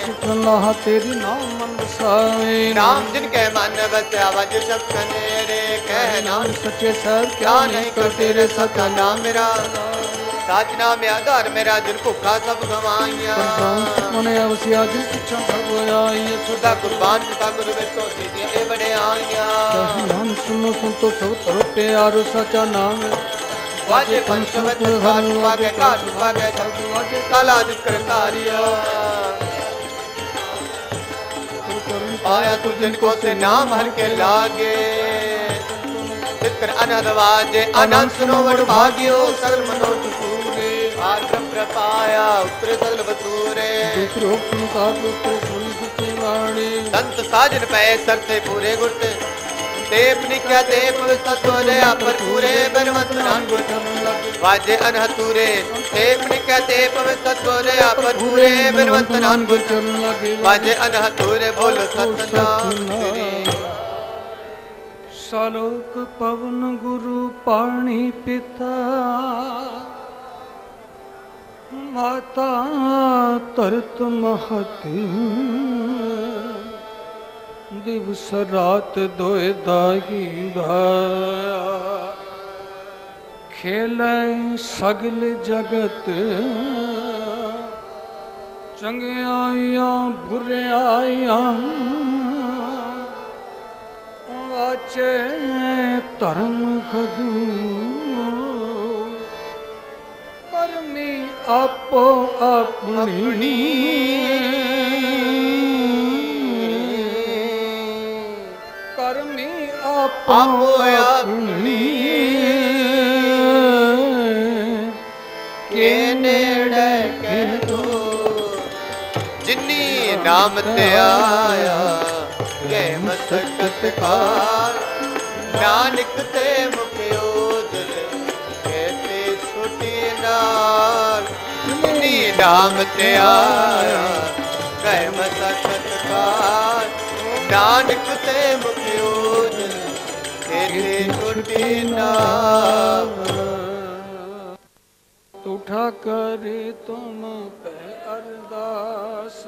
ਸੁਖ ਲਾਹ ਤੇਰੀ ਨਾਮ ਮਨ ਵਸਾਵੇ ਨਾਮ ਜਿਨ ਕੇ ਮਨ ਵਸਿਆ ਵਜ ਸ਼ਬਦ ਨੇਰੇ ਕਹਿ ਨਾਨਕ ਸੱਚੇ ਸਾਹਿਬ ਕਿਆ ਕਿਆ ਨਹੀਂ ਕਰ ਤੇਰੇ ਸਤਾ ਨਾਮ ਮੇਰਾ ਸਾਚ ਨਾਮ ਆਧਾਰ ਮੇਰਾ ਜਿਨ ਭੁੱਖਾ ਸਭ ਗਵਾਈਆਂ ਮਨੇ ਅਵਸਿਆ ਜਿ ਪਿਛਾ ਭਗੋ ਆਈ ਸੁਦਾ ਕੁਰਬਾਨ ਪਿਤਾ ਗੁਰੂ ਵਿੱਚੋਂ ਸੀਧੀਆਂ ਇਹ ਵਡਿਆਈਆਂ ਨਾਮ ਸੁਨੋ ਸੰਤੋ ਸਭ ਤਰੋ ਪਿਆਰੋ ਸਚਾ ਨਾਮ ਵਾਜੇ ਪੰਚਵਤ ਘਾਟ ਵਾਗੇ ਘਾਟ ਵਾਗੇ ਸਭ ਵਾਜੇ ਕਾਲਾ ਜਿਸ ਕਰਤਾਰਿਆ ਆਇਆ ਤੂੰ ਜਿਨ ਕੋ ਸੇ ਨਾਮ ਹਰ ਕੇ ਲਾਗੇ ਵਾਜੇ ਆਨੰਦ ਸੁਨੋ ਵਡ ਭਾਗਿਓ ਸਗਲ ਮਨੋ ਪੂਰੇ ਆਰ ਪ੍ਰਪਾਇਆ ਉਤਰੇ ਸਗਲ ਬਤੂਰੇ। ਦੂਸਰੋ ਨੂੰ ਕਾਪ ਉਤਰੇ ਸੁਣੀ ਸੁਚੀ ਬਾਣੀ। ਸੰਤ ਸਾਜਨ ਪੈ ਸਰਤੇ ਪੂਰੇ ਗੁਰਤ ਦੇਵ ਨਿਕਿਆ ਦੇਵ ਸਤੋਰੇ ਆਪਰ ਪੂਰੇ ਬਰਮਤ ਨਾਮ ਗੁਰ ਵਾਜੇ ਅਨਹਤੂਰੇ ਦੇਵ ਨਿਕਿਆ ਦੇਵ ਸਤੋਰੇ ਆਪਰ ਪੂਰੇ ਬਰਮਤ ਨਾਮ ਗੁਰ ਚਰਨ ਲਗੇ। ਵਾਜੇ ਅਨਹਤੂਰੇ ਬੋਲ ਸਤਨਾਮ। ਸ੍ਰੀ ਸਲੋਕ ਪਵਨ ਗੁਰੂ ਪਾਣੀ ਪਿਤਾ। ਮਾਤਾ ਤਰਤ ਮਹਤ। ਦਿਵਸ ਰਾਤ ਦੋਇ ਦਾਗੀ ਧਾਇਆ। ਖੇਲੇ ਸਗਲ ਜਗਤ। ਚੰਗਿਆਈਆਂ ਬੁਰਿਆਈਆਂ ਵਾਚੇ ਧਰਮ ਖਦੂ ਕਰਮੀ ਆਪੋ ਆਪਣੀ। ਕਰਮੀ ਆਪੋ ਆਪੋ ਆਪਣੀ। ਕੇ ਨੇੜੇ ਕੇ ਤੋ? ਜਿਨੀ ਨਾਮ ਤੇ ਆਇਆ। ਗੈ ਮਸਕਤ ਨਾਨਕ ਤੇ ਮੁਖਿਓ ਜਲ ਕਹਤੇ ਛੁਟੀ ਨਾਲ ਜਿਨੀ ਨਾਮ ਤੇ ਆਇਆ ਗੈ ਮਸਕਤ ਕਾਰ ਨਾਨਕ ਤੇ ਮੁਖਿਓ ਜਲ ਨਾਮ ਉਠਾ ਕਰੇ ਤੁਮ ਪੈ ਅਰਦਾਸ।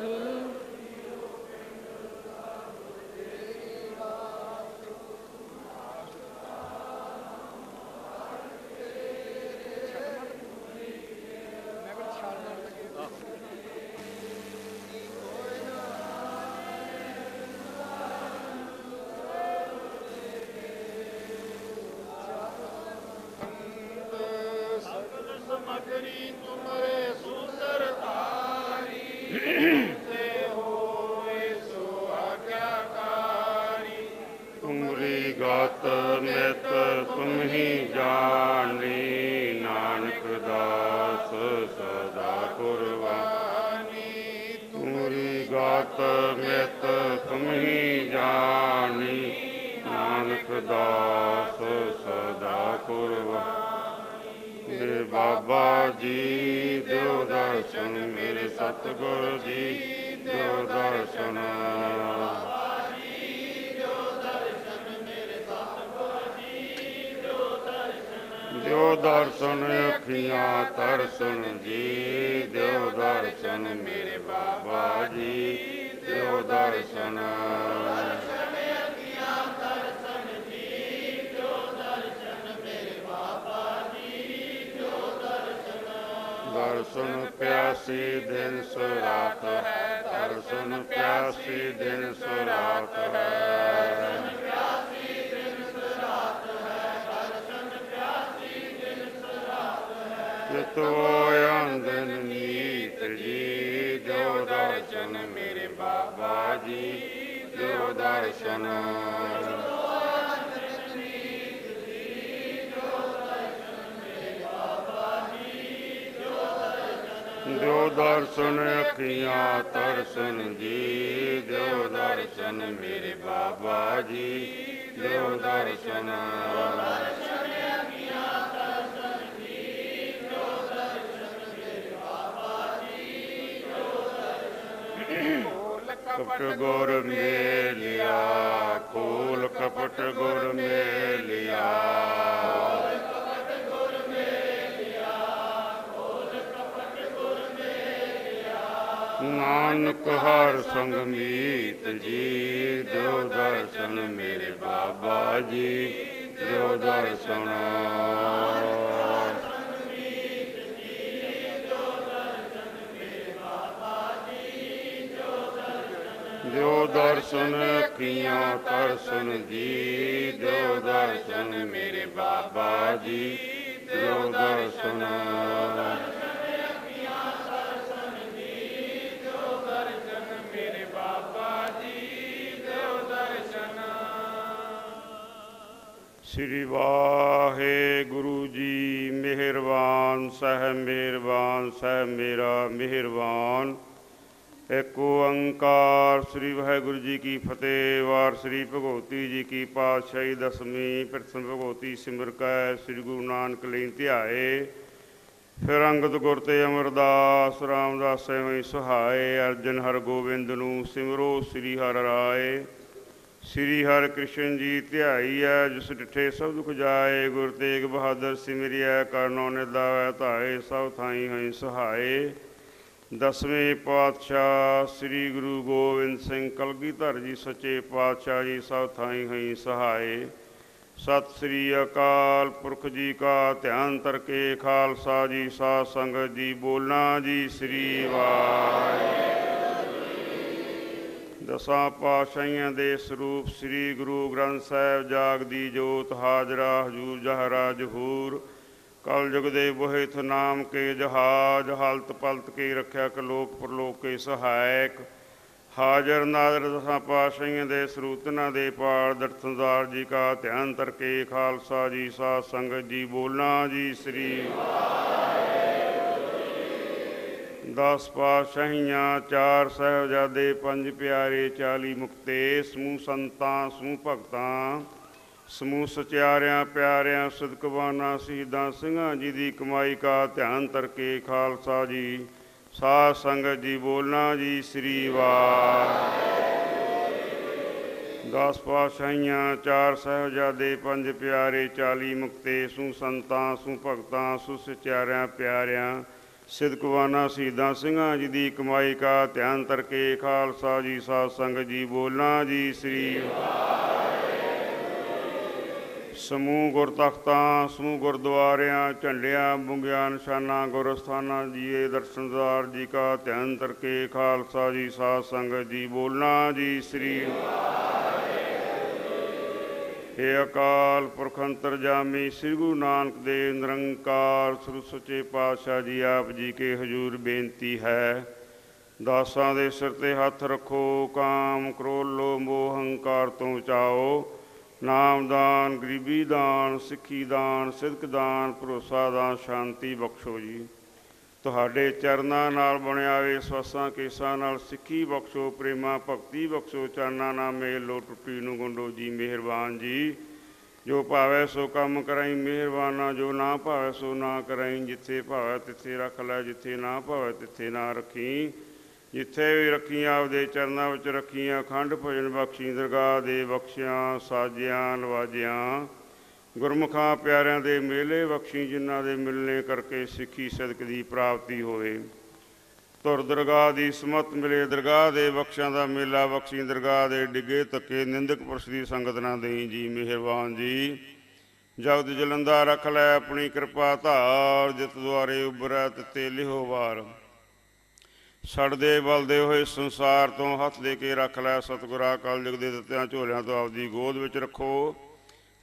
ਗਤ ਨਿਤ ਤੁਮ ਹੀ ਜਾਣੀ, ਨਾਨਕ ਦਾਸ ਸਦਾ ਕੁਰਬਾਨੀ। ਤੁਮਰੀ ਗਤ ਨਿਤ ਤੁਮ ਹੀ ਜਾਣੀ, ਨਾਨਕ ਦਾਸ ਸਦਾ ਕੁਰਬਾਨੀ। ਮੇਰੇ ਬਾਬਾ ਜੀ ਦਿਓ ਦਰਸ਼ਨ ਮੇਰੇ ਸਤਿਗੁਰ ਜੀ ਦਿਓ ਦਰਸ਼ਨ ਦਿਓ ਦਰਸ਼ਨ ਅੱਖੀਆਂ, ਤਰਸਣ ਜੀ। ਦਿਓ ਦਰਸ਼ਨ ਮੇਰੇ ਬਾਬਾ ਜੀ ਦਿਓ ਦਰਸ਼ਨ। ਦਰਸ਼ਨ ਪਿਆਸੀ ਦਿਨ ਸੁਰਾਤ ਹੈ, ਦਰਸ਼ਨ ਪਿਆਸੀ ਦਿਨ ਸੁਰਾਤ ਹੈ। ਜਿਤੋ ਅੰਦਨ ਨੀਤ ਜੀ ਜੋ ਦਰਸ਼ਨ ਮੇਰੇ ਬਾਬਾ ਜੀ ਜੋ ਦਰਸ਼ਨ ਦਿਓ ਦਰਸ਼ਨ ਅੱਖੀਆਂ ਤਰਸਨ ਜੀ ਦਿਓ ਦਰਸ਼ਨ ਮੇਰੇ ਬਾਬਾ ਜੀ ਦਿਓ ਦਰਸ਼ਨ ਕਪਟ ਗੁਰ ਮੇਲਿਆ, ਕੋਲ ਕਪਟ ਗੁਰ ਮੇਲਿਆ। ਨਾਨਕ ਹਰ ਸੰਗ ਮੀਤ ਜੀ ਦਿਓ ਦਰਸ਼ਨ ਮੇਰੇ ਬਾਬਾ ਜੀ ਦਿਓ ਦਰਸ਼ਨ ਦਿਓ ਦਰਸ਼ਨ ਅੱਖੀਆਂ ਤਰਸਨ ਜੀ ਦਰਸ਼ਨ ਮੇਰੇ ਬਾਬਾ ਜੀ। ਦਿਓ ਦਰਸ਼ਨ ਮੇਰੇ ਬਾਬਾ ਜੀ। ਦਿਓ ਦਰਸ਼ਨ। ਸ੍ਰੀ ਵਾਹਿਗੁਰੂ ਜੀ, ਮਿਹਰਬਾਨ, ਸਹਿ ਮਿਹਰਬਾਨ, ਸਹਿ ਮੇਰਾ ਮਿਹਰਬਾਨ। ਇੱਕ ਓੰਕਾਰ, ਸ੍ਰੀ ਵਾਹਿਗੁਰੂ ਜੀ ਕੀ ਫਤਿਹ। ਵਾਰ ਸ੍ਰੀ ਭਗਵਤੀ ਜੀ ਕੀ ਪਾਤਸ਼ਾਹੀ, ਦਸਵੀਂ ਪ੍ਰਥਮ ਭਗਵਤੀ ਸਿਮਰ ਕੈ, ਸ੍ਰੀ ਗੁਰੂ ਨਾਨਕ ਲਈ ਧਿਆਏ। ਫਿਰ ਅੰਗਦ ਗੁਰ ਤੇ ਅਮਰਦਾਸ, ਰਾਮਦਾਸੇ ਹੋਈ ਸੁਹਾਏ। ਅਰਜਨ ਹਰ ਗੋਬਿੰਦ ਨੂੰ ਸਿਮਰੋ, ਸ੍ਰੀ ਹਰਿ ਰਾਏ। ਸ੍ਰੀ ਹਰਿ ਕ੍ਰਿਸ਼ਨ ਜੀ ਧਿਆਈਐ ਜਿਸ ਡਿਠੇ ਸਭ ਦੁਖ ਜਾਏ। ਗੁਰ ਤੇਗ ਬਹਾਦਰ ਸਿਮਰਿਐ, ਕਰਨੋ ਨਿਦਾਵੈ ਧਾਏ, ਸਭ ਥਾਈ ਹੋਈ ਸੁਹਾਏ। ਦਸਵੇਂ ਪਾਤਸ਼ਾਹ ਸ੍ਰੀ ਗੁਰੂ ਗੋਬਿੰਦ ਸਿੰਘ ਕਲਗੀਧਰ ਜੀ, ਸੱਚੇ ਪਾਤਸ਼ਾਹ ਜੀ, ਸਭ ਥਾਈ ਹੋਈ ਸਹਾਏ। ਸਤਿ ਸ੍ਰੀ ਅਕਾਲ ਪੁਰਖ ਜੀ ਕਾ ਧਿਆਨ ਤਰਕੇ ਖਾਲਸਾ ਜੀ, ਸਾਧ ਸੰਗਤ ਜੀ, ਬੋਲਣਾ ਜੀ ਸ੍ਰੀ ਵਾਹਿਗੁਰੂ। ਦਸਾਂ ਪਾਤਸ਼ਾਹੀਆਂ ਦੇ ਸਰੂਪ ਸ੍ਰੀ ਗੁਰੂ ਗ੍ਰੰਥ ਸਾਹਿਬ ਜਾਗਦੀ ਜੋਤ ਹਾਜ਼ਰਾ ਹਜੂਰ ਜਹਰਾ ਜਹੂਰ ਕਲ ਜੁਗ ਦੇ ਬੋਹਿਥ ਨਾਮ ਕੇ ਜਹਾਜ, ਹਲਤ ਪਲਤ ਕੇ ਰੱਖਿਆ ਕਲੋਕ ਪਰਲੋਕ ਕੇ ਸਹਾਇਕ। ਹਾਜ਼ਰ ਨਾਜ਼ਰ ਦਸਾਂ ਪਾਤਸ਼ਾਹੀਆਂ ਦੇ ਸਰੂਤਨਾ ਦੇ ਪਾਲ ਦਰਸ਼ਨਦਾਰ ਜੀ ਕਾ ਧਿਆਨ ਤਰਕੇ ਖਾਲਸਾ ਜੀ, ਸਾਧ ਸੰਗਤ ਜੀ ਬੋਲਣਾ ਜੀ ਸ੍ਰੀ ਦਸ ਪਾਤਸ਼ਾਹੀਆਂ, ਚਾਰ ਸਾਹਿਬਜ਼ਾਦੇ, ਪੰਜ ਪਿਆਰੇ 40 ਮੁਕਤੇ, ਸਮੂਹ ਸੰਤਾਂ, ਸਮੂਹ ਭਗਤਾਂ। ਸਮੂਹ ਸਚਿਆਰਿਆਂ, ਪਿਆਰਿਆਂ, ਸਦਕਵਾਨਾ, ਸ਼ਹੀਦਾਂ, ਸਿੰਘਾਂ ਜੀ ਦੀ ਕਮਾਈ ਕਾ ਧਿਆਨ ਤਰਕੇ ਖਾਲਸਾ ਜੀ। ਸਾਧ ਸੰਗਤ ਜੀ ਬੋਲਣਾ ਜੀ, ਸ੍ਰੀ ਵਾਹਿਗੁਰੂ ਦਸ ਪਾਤਸ਼ਾਹੀਆਂ, ਚਾਰ ਸਾਹਿਬਜ਼ਾਦੇ, ਪੰਜ ਪਿਆਰੇ 40 ਮੁਕਤੇ, ਸੂ ਸੰਤਾਂ, ਸੂ ਭਗਤਾਂ, ਸੂ ਸਚਿਆਰਿਆਂ, ਪਿਆਰਿਆਂ, ਸਿਦਕਵਾਨਾ, ਸ਼ਹੀਦਾਂ, ਸਿੰਘਾਂ ਜੀ ਦੀ ਕਮਾਈ ਕਾ ਧਿਆਨ ਤਰਕੇ ਖਾਲਸਾ ਜੀ। ਸਾਧ ਸੰਗਤ ਜੀ ਬੋਲਣਾ ਜੀ, ਸ੍ਰੀ ਸਮੂਹ ਗੁਰਤਖਤਾਂ, ਸਮੂਹ ਗੁਰਦੁਆਰਿਆਂ, ਝੰਡਿਆਂ, ਬੁੰਗਿਆਂ, ਨਿਸ਼ਾਨਾਂ, ਗੁਰਸਥਾਨਾਂ, ਜੀਏ ਦਰਸ਼ਨਦਾਰ ਜੀ ਕਾ ਧਿਆਨ ਤਰਕੇ, ਖਾਲਸਾ ਜੀ, ਸਾਧ ਸੰਗਤ ਜੀ, ਬੋਲਣਾ ਜੀ ਸ੍ਰੀ ਏ ਅਕਾਲ ਪੁਰਖ ਅੰਤਰਜਾਮੀ, ਸ੍ਰੀ ਗੁਰੂ ਨਾਨਕ ਦੇਵ ਨਿਰੰਕਾਰ ਸ੍ਰੀ ਸੱਚੇ ਪਾਤਸ਼ਾਹ ਜੀ, ਆਪ ਜੀ ਕੇ ਹਜੂਰ ਬੇਨਤੀ ਹੈ। ਦਾਸਾਂ ਦੇ ਸਿਰ ਤੇ ਹੱਥ ਰੱਖੋ, ਕਾਮ ਕ੍ਰੋਧ ਲੋਭ ਮੋਹ, ਹੰਕਾਰ ਤੋਂ ਬਚਾਓ। ਨਾਮਦਾਨ ਗਰੀਬੀ ਦਾਨ, ਸਿੱਖੀ ਦਾਨ, ਸਿਦਕ ਦਾਨ, ਭਰੋਸਾ ਦਾਨ, ਸ਼ਾਂਤੀ ਬਖਸ਼ੋ ਜੀ। ਤੁਹਾਡੇ ਚਰਨਾਂ ਨਾਲ ਬਣਿਆ ਵੇ ਸਵਾਸਾਂ ਕੇਸਾਂ ਨਾਲ ਸਿੱਖੀ ਬਖਸ਼ੋ, ਪ੍ਰੇਮਾ ਭਗਤੀ ਬਖਸ਼ੋ ਚਾਨਾਂ ਨਾਲ ਮੇਲ ਲੋ ਟੁੱਟੀ ਨੂੰ ਗੁੰਡੋ ਜੀ, ਮਿਹਰਬਾਨ ਜੀ। ਜੋ ਭਾਵੇ ਸੋ ਕੰਮ ਕਰਾਈ, ਮਿਹਰਬਾਨਾ। ਜੋ ਨਾ ਭਾਵੇ ਸੋ ਨਾ ਕਰਾਈ, ਜਿੱਥੇ ਭਾਵੇ ਤਿੱਥੇ ਰੱਖ ਲੈ, ਜਿੱਥੇ ਨਾ ਭਾਵੇ ਤਿੱਥੇ ਨਾ ਰੱਖੀ। ਜਿੱਥੇ ਵੀ ਰੱਖੀਆਂ, ਆਪਦੇ ਚਰਨਾਂ ਵਿੱਚ ਰੱਖੀਆਂ, ਖੰਡ ਭਜਨ ਬਖਸ਼ੀ, ਦਰਗਾਹ ਦੇ ਬਖਸ਼ਿਆਂ, ਸਾਜਿਆਂ, ਨਵਾਜਿਆਂ, ਗੁਰਮੁਖਾਂ ਪਿਆਰਿਆਂ ਦੇ ਮੇਲੇ ਬਖਸ਼ੀ, ਜਿਨ੍ਹਾਂ ਦੇ ਮਿਲਣੇ ਕਰਕੇ ਸਿੱਖੀ ਸਦਕ ਦੀ ਪ੍ਰਾਪਤੀ ਹੋਵੇ। ਤੁਰ ਦਰਗਾਹ ਦੀ ਸਮਤ ਮਿਲੇ, ਦਰਗਾਹ ਦੇ ਬਖਸ਼ਾਂ ਦਾ ਮੇਲਾ ਬਖਸ਼ੀ, ਦਰਗਾਹ ਦੇ ਡਿੱਗੇ ਤੱਕੇ ਨਿੰਦਕ ਪੁਰਸ਼ ਦੀ ਸੰਗਤ ਨਾ ਦੇਈ। ਜੀ ਮਿਹਰਬਾਨ ਜੀ। ਜਗਤ ਜਲੰਦਾ ਰੱਖ ਲੈ ਆਪਣੀ ਕਿਰਪਾ, ਧਾਰ ਜਿਤ ਦੁਆਰੇ ਉਬਰੈ ਤੇ ਲਿਹੋ ਵਾਰ। ਸੜਦੇ ਬਲਦੇ ਹੋਏ ਸੰਸਾਰ ਤੋਂ ਹੱਥ ਦੇ ਕੇ ਰੱਖ ਲੈ ਸਤਿਗੁਰਾਂ ਕਲ ਜਗ ਦੇ ਦਿੱਤਿਆਂ ਝੋਲਿਆਂ ਤੋਂ ਆਪਦੀ ਗੋਦ ਵਿੱਚ ਰੱਖੋ।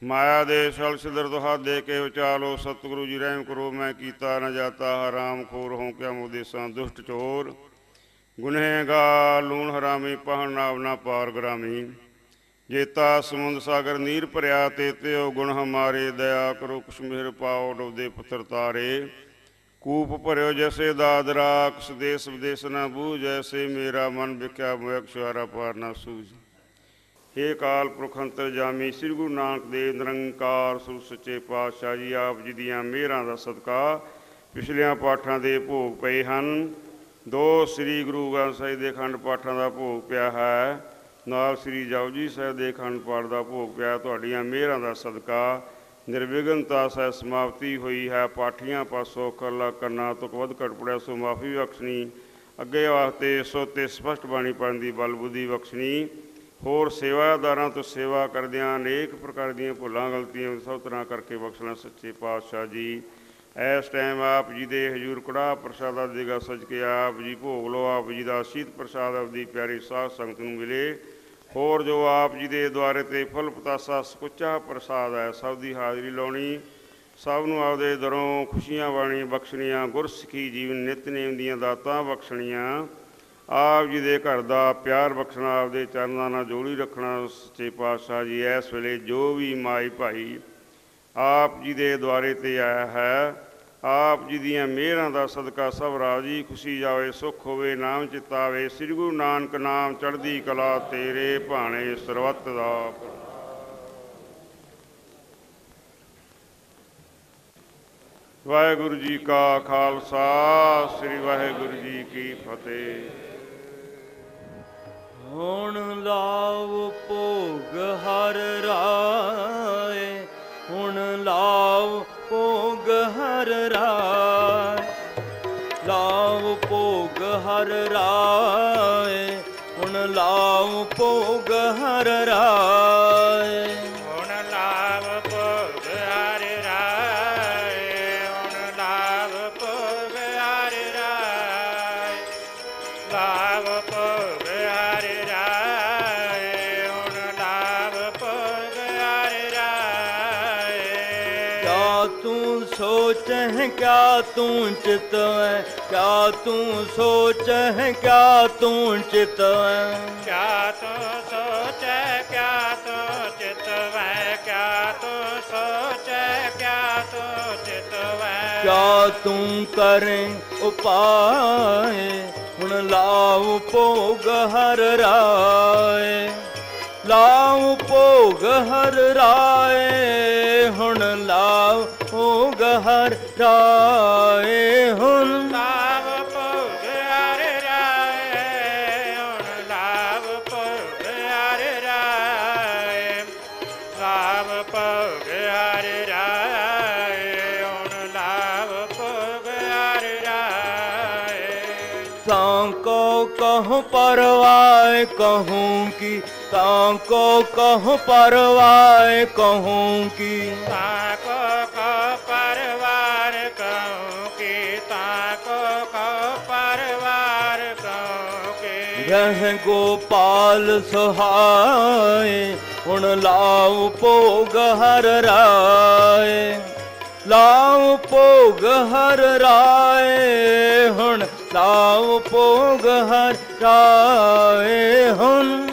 ਮਾਇਆ ਦੇ ਛਲ ਸਿਦਰ ਤੋਂ ਹੱਥ ਦੇ ਕੇ ਉਚਾਲੋ। ਸਤਿਗੁਰੂ ਜੀ, ਰਹਿਮ ਕਰੋ, ਮੈਂ ਕੀਤਾ ਨਾ ਜਾਤਾ, ਹਰਾਮ ਖੋਰ ਹੋਂ ਕਿਆ ਮੁਦੇਸਾਂ ਦੁਸ਼ਟ ਚੋਰ। ਗੁਨਹਗਾ, ਲੂਣ ਹਰਾਮੀ, ਪਹਣ ਨਾਵ ਨਾ ਪਾਰ ਗਰਾਮੀ। ਜੇਤਾ ਸਮੁੰਦ ਸਾਗਰ ਨੀਰ ਭਰਿਆ, ਤੇ ਤਿਓ ਗੁਣ ਹਮਾਰੇ, ਦਇਆ ਕਰੋ ਕੁਛ ਮਿਹਰ ਪਾਓ, ਡੋਦੇ ਪੁੱਤਰ ਤਾਰੇ। ਕੂਪ ਭਰਿਓ ਜੈਸੇ ਦਾਦਰਾ ਕਿਸ ਦੇਸ ਵਿਦੇਸ ਨਾ ਬੂਝ, ਜੈਸੇ ਮੇਰਾ ਮਨ ਵਿਖਿਆ ਮੋਇਕ ਸ਼ਵਾਰਾ ਪਾਰ ਨਾ ਸੂਝ। ਹੇ ਕਾਲ ਪੁਰਖ ਜਾਮੀ, ਸ੍ਰੀ ਗੁਰੂ ਨਾਨਕ ਦੇਵ ਨਿਰੰਕਾਰ ਸੁਰ ਸੱਚੇ ਪਾਤਸ਼ਾਹ ਜੀ, ਆਪ ਜੀ ਦੀਆਂ ਮਿਹਰਾਂ ਦਾ ਸਦਕਾ ਪਿਛਲੀਆਂ ਪਾਠਾਂ ਦੇ ਭੋਗ ਪਏ ਹਨ। ਦੋ ਸ੍ਰੀ ਗੁਰੂ ਗ੍ਰੰਥ ਸਾਹਿਬ ਦੇ ਖੰਡ ਪਾਠਾਂ ਦਾ ਭੋਗ ਪਿਆ ਹੈ, ਨਾਲ ਸ੍ਰੀ ਜਪਜੀ ਸਾਹਿਬ ਦੇ ਖੰਡ ਪਾਠ ਦਾ ਭੋਗ ਪਿਆ, ਤੁਹਾਡੀਆਂ ਮਿਹਰਾਂ ਦਾ ਸਦਕਾ ਨਿਰਵਿਘਨਤਾ ਸਹਿ ਸਮਾਪਤੀ ਹੋਈ ਹੈ। ਪਾਠੀਆਂ ਪਾਸੋਂ ਕਰਲਾ ਕਰਨਾ ਤੋਂ ਵੱਧ ਘਟ ਸੋ ਮਾਫੀ ਬਖਸ਼ਣੀ। ਅੱਗੇ ਵਾਸਤੇ ਸੋ ਤੇ ਸਪਸ਼ਟ ਬਾਣੀ ਪੜਨ ਦੀ ਬਲ ਬੁੱਧੀ ਬਖਸ਼ਣੀ। ਹੋਰ ਸੇਵਾਦਾਰਾਂ ਤੋਂ ਸੇਵਾ ਕਰਦਿਆਂ ਅਨੇਕ ਪ੍ਰਕਾਰ ਦੀਆਂ ਭੁੱਲਾਂ, ਗਲਤੀਆਂ ਸਭ ਤਰ੍ਹਾਂ ਕਰਕੇ ਬਖਸ਼ਣਾ ਸੱਚੇ ਪਾਤਸ਼ਾਹ ਜੀ। ਇਸ ਟਾਈਮ ਆਪ ਜੀ ਦੇ ਹਜੂਰ ਕੜਾ ਪ੍ਰਸ਼ਾਦਾ ਦੇਗਾ ਸਜ ਕੇ ਆਪ ਜੀ ਭੋਗ ਲੋ ਆਪ ਜੀ ਦਾ ਸ਼ੀਤ ਪ੍ਰਸ਼ਾਦ ਆਪਦੀ ਪਿਆਰੀ ਸਾਧ ਸੰਗਤ ਨੂੰ ਮਿਲੇ। ਹੋਰ ਜੋ ਆਪ ਜੀ ਦੇ ਦੁਆਰੇ ਤੇ ਫੁੱਲ ਪਤਾਸਾ ਸੁੱਚਾ ਪ੍ਰਸਾਦ ਹੈ, ਸਭ ਦੀ ਹਾਜ਼ਰੀ ਲਾਉਣੀ, ਸਭ ਨੂੰ ਆਪਦੇ ਦਰੋਂ ਖੁਸ਼ੀਆਂ ਬਾਣੀ ਬਖਸ਼ਣੀਆਂ, ਗੁਰਸਿੱਖੀ ਜੀਵਨ ਨਿਤਨੇਮ ਦੀਆਂ ਦਾਤਾਂ ਬਖਸ਼ਣੀਆਂ, ਆਪ ਜੀ ਦੇ ਘਰ ਦਾ ਪਿਆਰ ਬਖਸ਼ਣਾ, ਆਪਦੇ ਚਰਨਾਂ ਨਾਲ ਜੋੜੀ ਰੱਖਣਾ, ਸੱਚੇ ਪਾਤਸ਼ਾਹ ਜੀ, ਇਸ ਵੇਲੇ ਜੋ ਵੀ ਮਾਈ ਭਾਈ ਆਪ ਜੀ ਦੇ ਦੁਆਰੇ ਤੇ ਆਇਆ ਹੈ ਆਪ ਜੀ ਦੀਆਂ ਮਿਹਰਾਂ ਦਾ ਸਦਕਾ ਸਭ ਰਾਜੀ ਖੁਸ਼ੀ ਜਾਵੇ, ਸੁਖ ਹੋਵੇ, ਨਾਮ ਚਿਤਾਵੇ ਸ੍ਰੀ ਗੁਰੂ ਨਾਨਕ ਨਾਮ ਚੜ੍ਹਦੀ ਕਲਾ ਤੇਰੇ ਭਾਣੇ ਸਰਬੱਤ ਦਾ। ਵਾਹਿਗੁਰੂ ਜੀ ਕਾ ਖਾਲਸਾ, ਸ੍ਰੀ ਵਾਹਿਗੁਰੂ ਜੀ ਕੀ ਫਤਿਹ। ਹੁਣ ਲਾਵ ਭੋਗ ਹਰ ਰਾਏ, ਹੁਣ ਲਾਵ ਭੋਗ ਹਰ ਰਾਏ ਲਾਵ ਭੋਗ ਹਰ ਰਾਏ ਹੁਣ ਲਾਵ ਭੋਗ ਹਰ ਰਾਏ। ਤੂੰ ਚਿਤਵੈ ਕਿਆ ਤੂੰ ਸੋਚੈ ਕਿਆ ਤੂੰ ਚਿਤਵੈ ਕਿਆ ਤੂੰ ਸੋਚੈ ਕਿਆ ਤੂੰ ਚਿਤਵੈ ਕਿਆ ਤੂੰ ਸੋਚੈ ਕਿਆ ਤੂੰ ਚਿਤਵੈ ਕਿਆ ਤੂੰ ਕਰੇ ਉਪਾਏ? ਹੁਣ ਲਾਉ ਭੋਗ ਹਰ ਰਾਏ। ਲਾਉ ਭੋਗ ਹਰ ਰਾਏ। ਹੁਣ ਲਾਉ ਹਰ ਰਾਏ ਹੁਣ ਲਾਭ ਭੋਗ ਰਾਏ ਹੁਣ ਲਾਭ ਭੋਗ ਰਾਏ ਲਾਭ ਭੋਗ ਰਾਏ ਹੁਣ ਲਾਭ ਭੋਗ ਰਾਏ। ਤਾਂ ਕੋ ਕਹੂੰ ਪਰਵਾਏ ਕਹੂੰ ਕੀ? ਤਾਂ ਕੋ ਕਹੂੰ ਪਰਵਾਏ ਕਹੂੰ ਕੀ? ਤਾਂ ਕੋ ਰਹਿ ਗੋਪਾਲ ਸੁਹਾਏ, ਹੁਣ ਲਾਉ ਭੋਗ ਹਰ ਰਾਏ। ਲਾਉ ਭੋਗ ਹਰ ਰਾਏ, ਹੁਣ ਲਾਉ ਭੋਗ ਹਰ ਰਾਏ। ਹੁਣ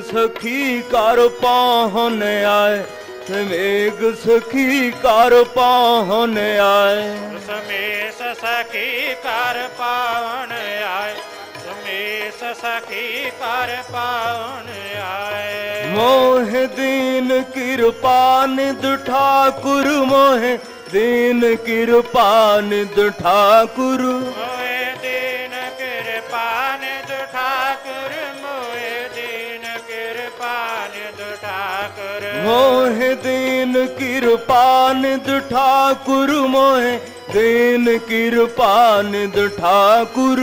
ਸਖੀ ਕਰ ਪਾਹਨ ਆਏ ਮੇਗ ਸਖੀ ਕਰ ਪਾਹਨ ਆਏ। ਸਮੇਸ ਸਖੀ ਕਰ ਪਾਵਨ ਆਏ ਸਮੇਸ ਸਖੀ ਕਰ ਪਾਵਨ ਆਏ। ਮੋਹ ਦੀਨ ਕਿਰਪਾ ਨਿਦ ਠਾਕੁਰ ਮੋਹ ਦੀਨ ਕਿਰਪਾ ਨਿਦ ਠਾਕੁਰ। ਮੋਏ ਠਾਕੁਰ ਮੋਏ ਦੀਨ ਕਿਰਪਾਨ ਦੁਠਾਕੁਰ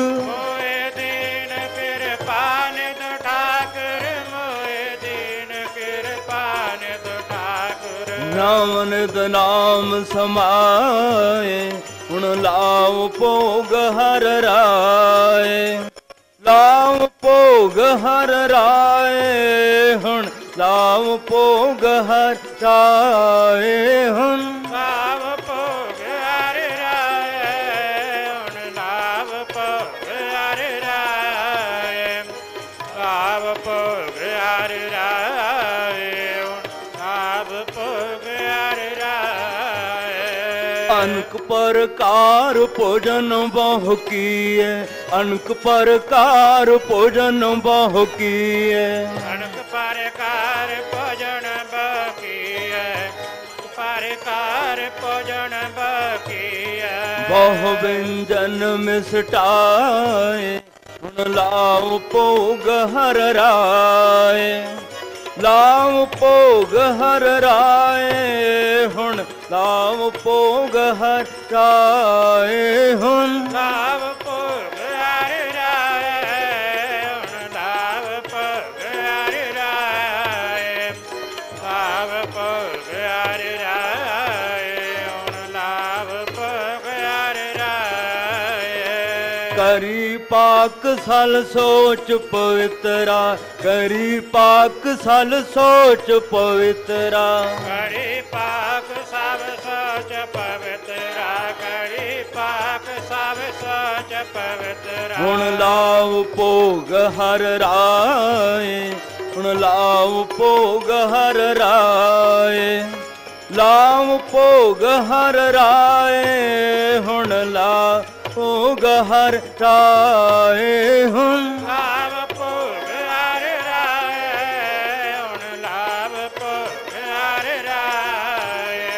ਮੋਏ ਦੀਨ ਕਿਰਪਾਨ ਦੁਠਾਕੁਰ ਨਾਮ ਨਿਦ ਨਾਮ ਸਮਾਏ ਹੁਣ ਲਾਉ ਭੋਗ ਹਰ ਰਾਏ। ਲਾਉ ਭੋਗ ਹਰ ਰਾਏ ਹੁਣ ਭੋਗ ਹਰ ਰਾਏ ਹੁਣ। ਲਾਭ ਭੋਗ ਹਰ ਰਾਏ ਹੁਣ ਲਾਭ ਭੋਗ ਹਰ ਰਾਏ। ਲਾਭ ਭੋਗ ਹਰ ਰਾਏ ਹੁਣ ਲਾਭ ਭੋਗ ਹਰ ਰਾਏ। ਅਨਕ ਪ੍ਰਕਾਰ ਭੋਜਨ ਬਹੁ ਕੀਏ ਅਨਕ ਪ੍ਰਕਾਰ ਭੋਜਨ ਬਹੁ ਕੀਏ ਅਨਕ ਪਰਕਾਰ ਭੋਜਨ ਬਕੀਐ ਪਰਕਾਰ ਭੋਜਨ ਬਕੀਐ ਬਹੁ ਵਿੰਜਨ ਮਿਸਟਾਏ ਹੁਣ ਲਾਉ ਭੋਗ ਹਰ ਰਾਏ। ਲਾਉ ਭੋਗ ਹਰ ਰਾਏ ਹੁਣ ਲਾਉ ਭੋਗ ਹਰ ਰਾਏ। ਹੁਣ ਲਾਭ ਪਾਕ ਸਲ ਸੋਚ ਪਵਿੱਤਰਾ ਕਰੀ ਪਾਕ ਸਲ ਸੋਚ ਪਵਿੱਤਰਾ। ਕੜੀ ਪਾਕ ਸਭ ਸੋਚ ਪਵਿੱਤਰਾ ਕੜੀ ਪਾਕ ਸਭ ਸੋਚ ਪਵਿੱਤਰਾ। ਹੁਣ ਲਾਉ ਭੋਗ ਹਰ ਰਾਏ ਹੁਣ ਲਾਉ ਭੋਗ ਹਰ ਰਾਏ। ਲਾਉ ਭੋਗ ਹਰ ਰਾਏ ਹੁਣ ਲਾ ਭੋਗ ਹਰ ਰਾਏ ਹੁਣ। ਲਾਭ ਭੋਗ ਹਰ ਰਾਏ ਹੁਣ ਲਾਭ ਭੋਗ ਹਰ ਰਾਏ।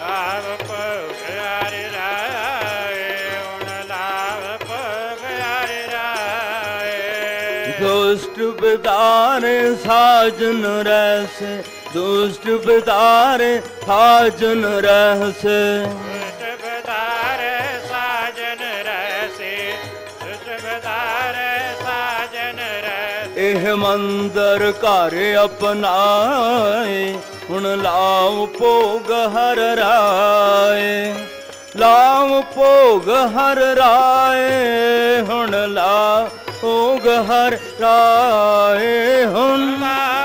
ਲਾਭ ਭੋਗ ਹਰ ਰਾਏ ਹੁਣ ਲਾਭ ਭੋਗ ਹਰ ਰਾਏ। ਦੁਸ਼ਟ ਬਿਦਾਰੇ ਸਾਜਨ ਰਹਿਸੇ ਦੁਸ਼ਟ ਬਿਦਾਰੇ ਸਾਜਨ ਰਹਿਸੇ। ਇਹ ਮੰਦਰ ਘਰ ਅਪਨਾਏ ਹੁਣ ਲਾਉ ਭੋਗ ਹਰ ਰਾਏ। ਲਾਉ ਭੋਗ ਹਰ ਰਾਏ, ਹੁਣ ਲਾ ਭੋਗ ਹਰ ਰਾਏ। ਹੁਣ ਲਾਭ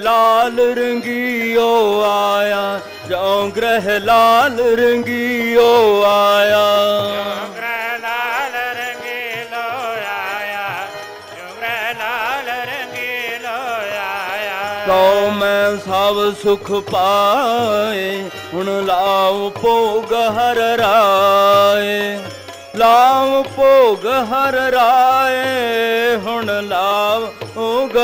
ਲਾਲ ਰੰਗੀਓ ਆਇਆ ਜੋ ਗ੍ਰਹਿ ਲਾਲ ਰੰਗੀਓ ਆਇਆ। ਜੁਗਰ ਲਾਲ ਰੰਗੀਲੋ ਆਇਆ ਜੁਗਰ ਲਾਲ ਰੰਗੀਲੋ ਆਇਆ। ਕਉ ਮੈਂ ਸਭ ਸੁਖ ਪਾਏ ਹੁਣ ਲਾਉ ਭੋਗ ਹਰ ਰਾਏ। ਲਾਵ ਭੋਗ ਹਰ ਰਾਏ ਹੁਣ ਭੋਗ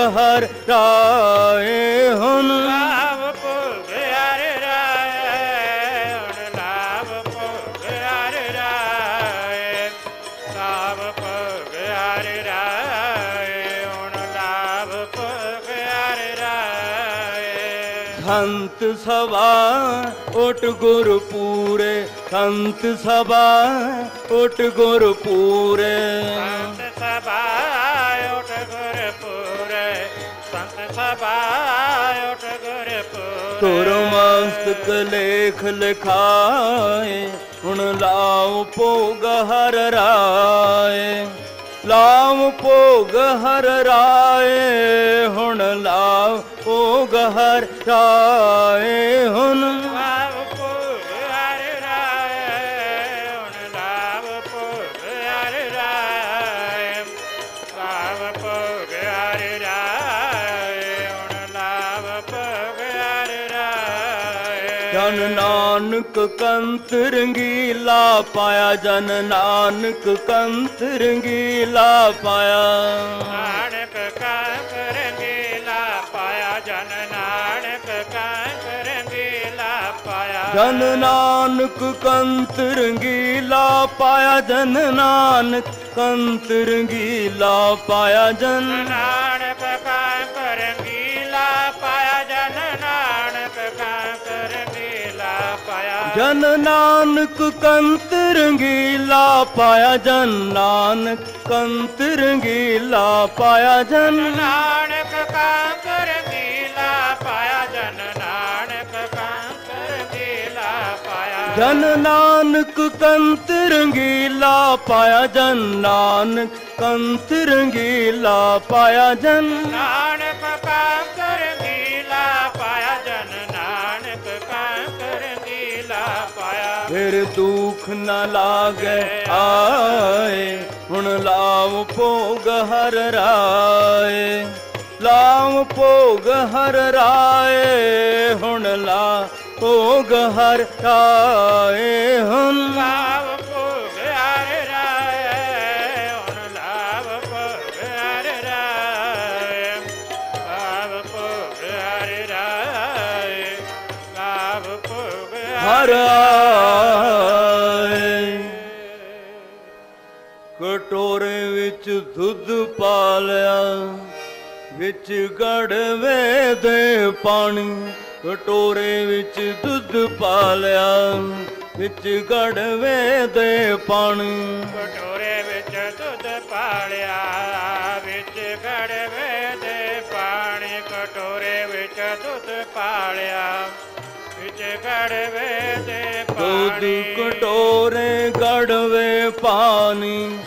ਹਰ ਰਾਏ ਹੁਣ। ਲਾਭ ਭੋਗ ਹਰ ਰਾਏ ਹੁਣ ਲਾਭ ਭੋਗ ਹਰ ਰਾਏ। ਲਾਭ ਭੋਗ ਹਰ ਰਾਏ ਹੁਣ ਲਾਭ ਭੋਗ ਹਰ ਰਾਏ। ਸੰਤ ਸਭਾ ਓਟ ਗੁਰ ਪੂਰੇ ਸੰਤ ਸਭਾ ਓਟ ਗੁਰ ਪੂਰੇ ਸੰਤ ਉਠ ਗੁਰਪੁਰੇ ਤੁਰ ਮਸਤਕ ਲੇਖ ਲਿਖਾਏ, ਹੁਣ ਲਾਉ ਭੋਗ ਹਰ ਰਾਏ। ਲਾਉ ਭੋਗ ਹਰ ਰਾਏ, ਹੁਣ ਲਾਉ ਭੋਗ ਹਰ ਰਾਏ। ਹੁਣ ਨਾਨਕ ਕੰਤ ਰੰਗੀਲਾ ਪਾਇਆ ਜਨ ਨਾਨਕ ਕੰਤ ਰੰਗੀਲਾ ਪਾਇਆ। ਨਾਨਕ ਕੰਕ ਰੰਗੀਲਾ ਪਾਇਆ ਜਨ ਨਾਨਕ ਕੰਕ ਰੰਗੀਲਾ ਪਾਇਆ। ਜਨ ਨਾਨਕ ਕੰਤ ਰੰਗੀਲਾ ਪਾਇਆ ਜਨ ਨਾਨਕ ਕੰਤ ਰੰਗੀਲਾ ਪਾਇਆ ਜਨ ਨਾਨਕ ਕੰਕ ਜਨ ਨਾਨਕ ਕੰਤ ਰੰਗੀਲਾ ਪਾਇਆ ਜਨ ਨਾਨਕ ਕੰਤ ਰੰਗੀਲਾ ਪਾਇਆ ਜਨ ਨਾਨਕ ਕੰਕ ਰੰਗੀਲਾ ਪਾਇਆ ਜਨ ਨਾਨਕ ਕੰਕ ਰੰਗੀਲਾ ਪਾਇਆ। ਜਨ ਨਾਨਕ ਕੰਤ ਰੰਗੀਲਾ ਪਾਇਆ ਜਨ ਨਾਨਕ ਕੰਤ ਰੰਗੀਲਾ ਪਾਇਆ ਜਨ ਨਾਨਕ ਫਿਰ ਦੁੱਖ ਨ ਲਾਗੇ ਆਏ। ਹੁਣ ਲਾਵ ਭੋਗ ਹਰ ਰਾਏ। ਲਾਵ ਭੋਗ ਹਰ ਰਾਏ। ਹੁਣ ਲਾ ਭੋਗ ਹਰ ਰਾਏ। ਹੁਣ ਲਾਭ ਭੋਗ ਹਰ ਰਾਏ। ਹੁਣ ਲਾਭ ਭੋਗ ਹਰ ਰਾਏ। ਲਾਭ ਭੋਗ ਹਰ ਰਾਏ। ਲਾਭ ਭੋਗ ਹਰ ਆਏ ਵਿੱਚ ਦੁੱਧ ਪਾ ਲਿਆ ਵਿੱਚ ਗੜਵੇ ਦੇ ਪਾਣੀ ਕਟੋਰੇ ਵਿੱਚ ਦੁੱਧ ਪਾ ਲਿਆ ਵਿੱਚ ਗੜਵੇ ਦੇ ਪਾਣੀ। ਕਟੋਰੇ ਵਿੱਚ ਦੁੱਧ ਪਾਲਿਆ ਵਿੱਚ ਗੜਵੇ ਦੇ ਪਾਣੀ ਕਟੋਰੇ ਵਿੱਚ ਦੁੱਧ ਪਾਲਿਆ ਵਿੱਚ ਗੜਵੇ ਦੇ ਦੁੱਧ ਪਾਣੀ। ਕਟੋਰੇ ਗੜਵੇ ਪਾਣੀ।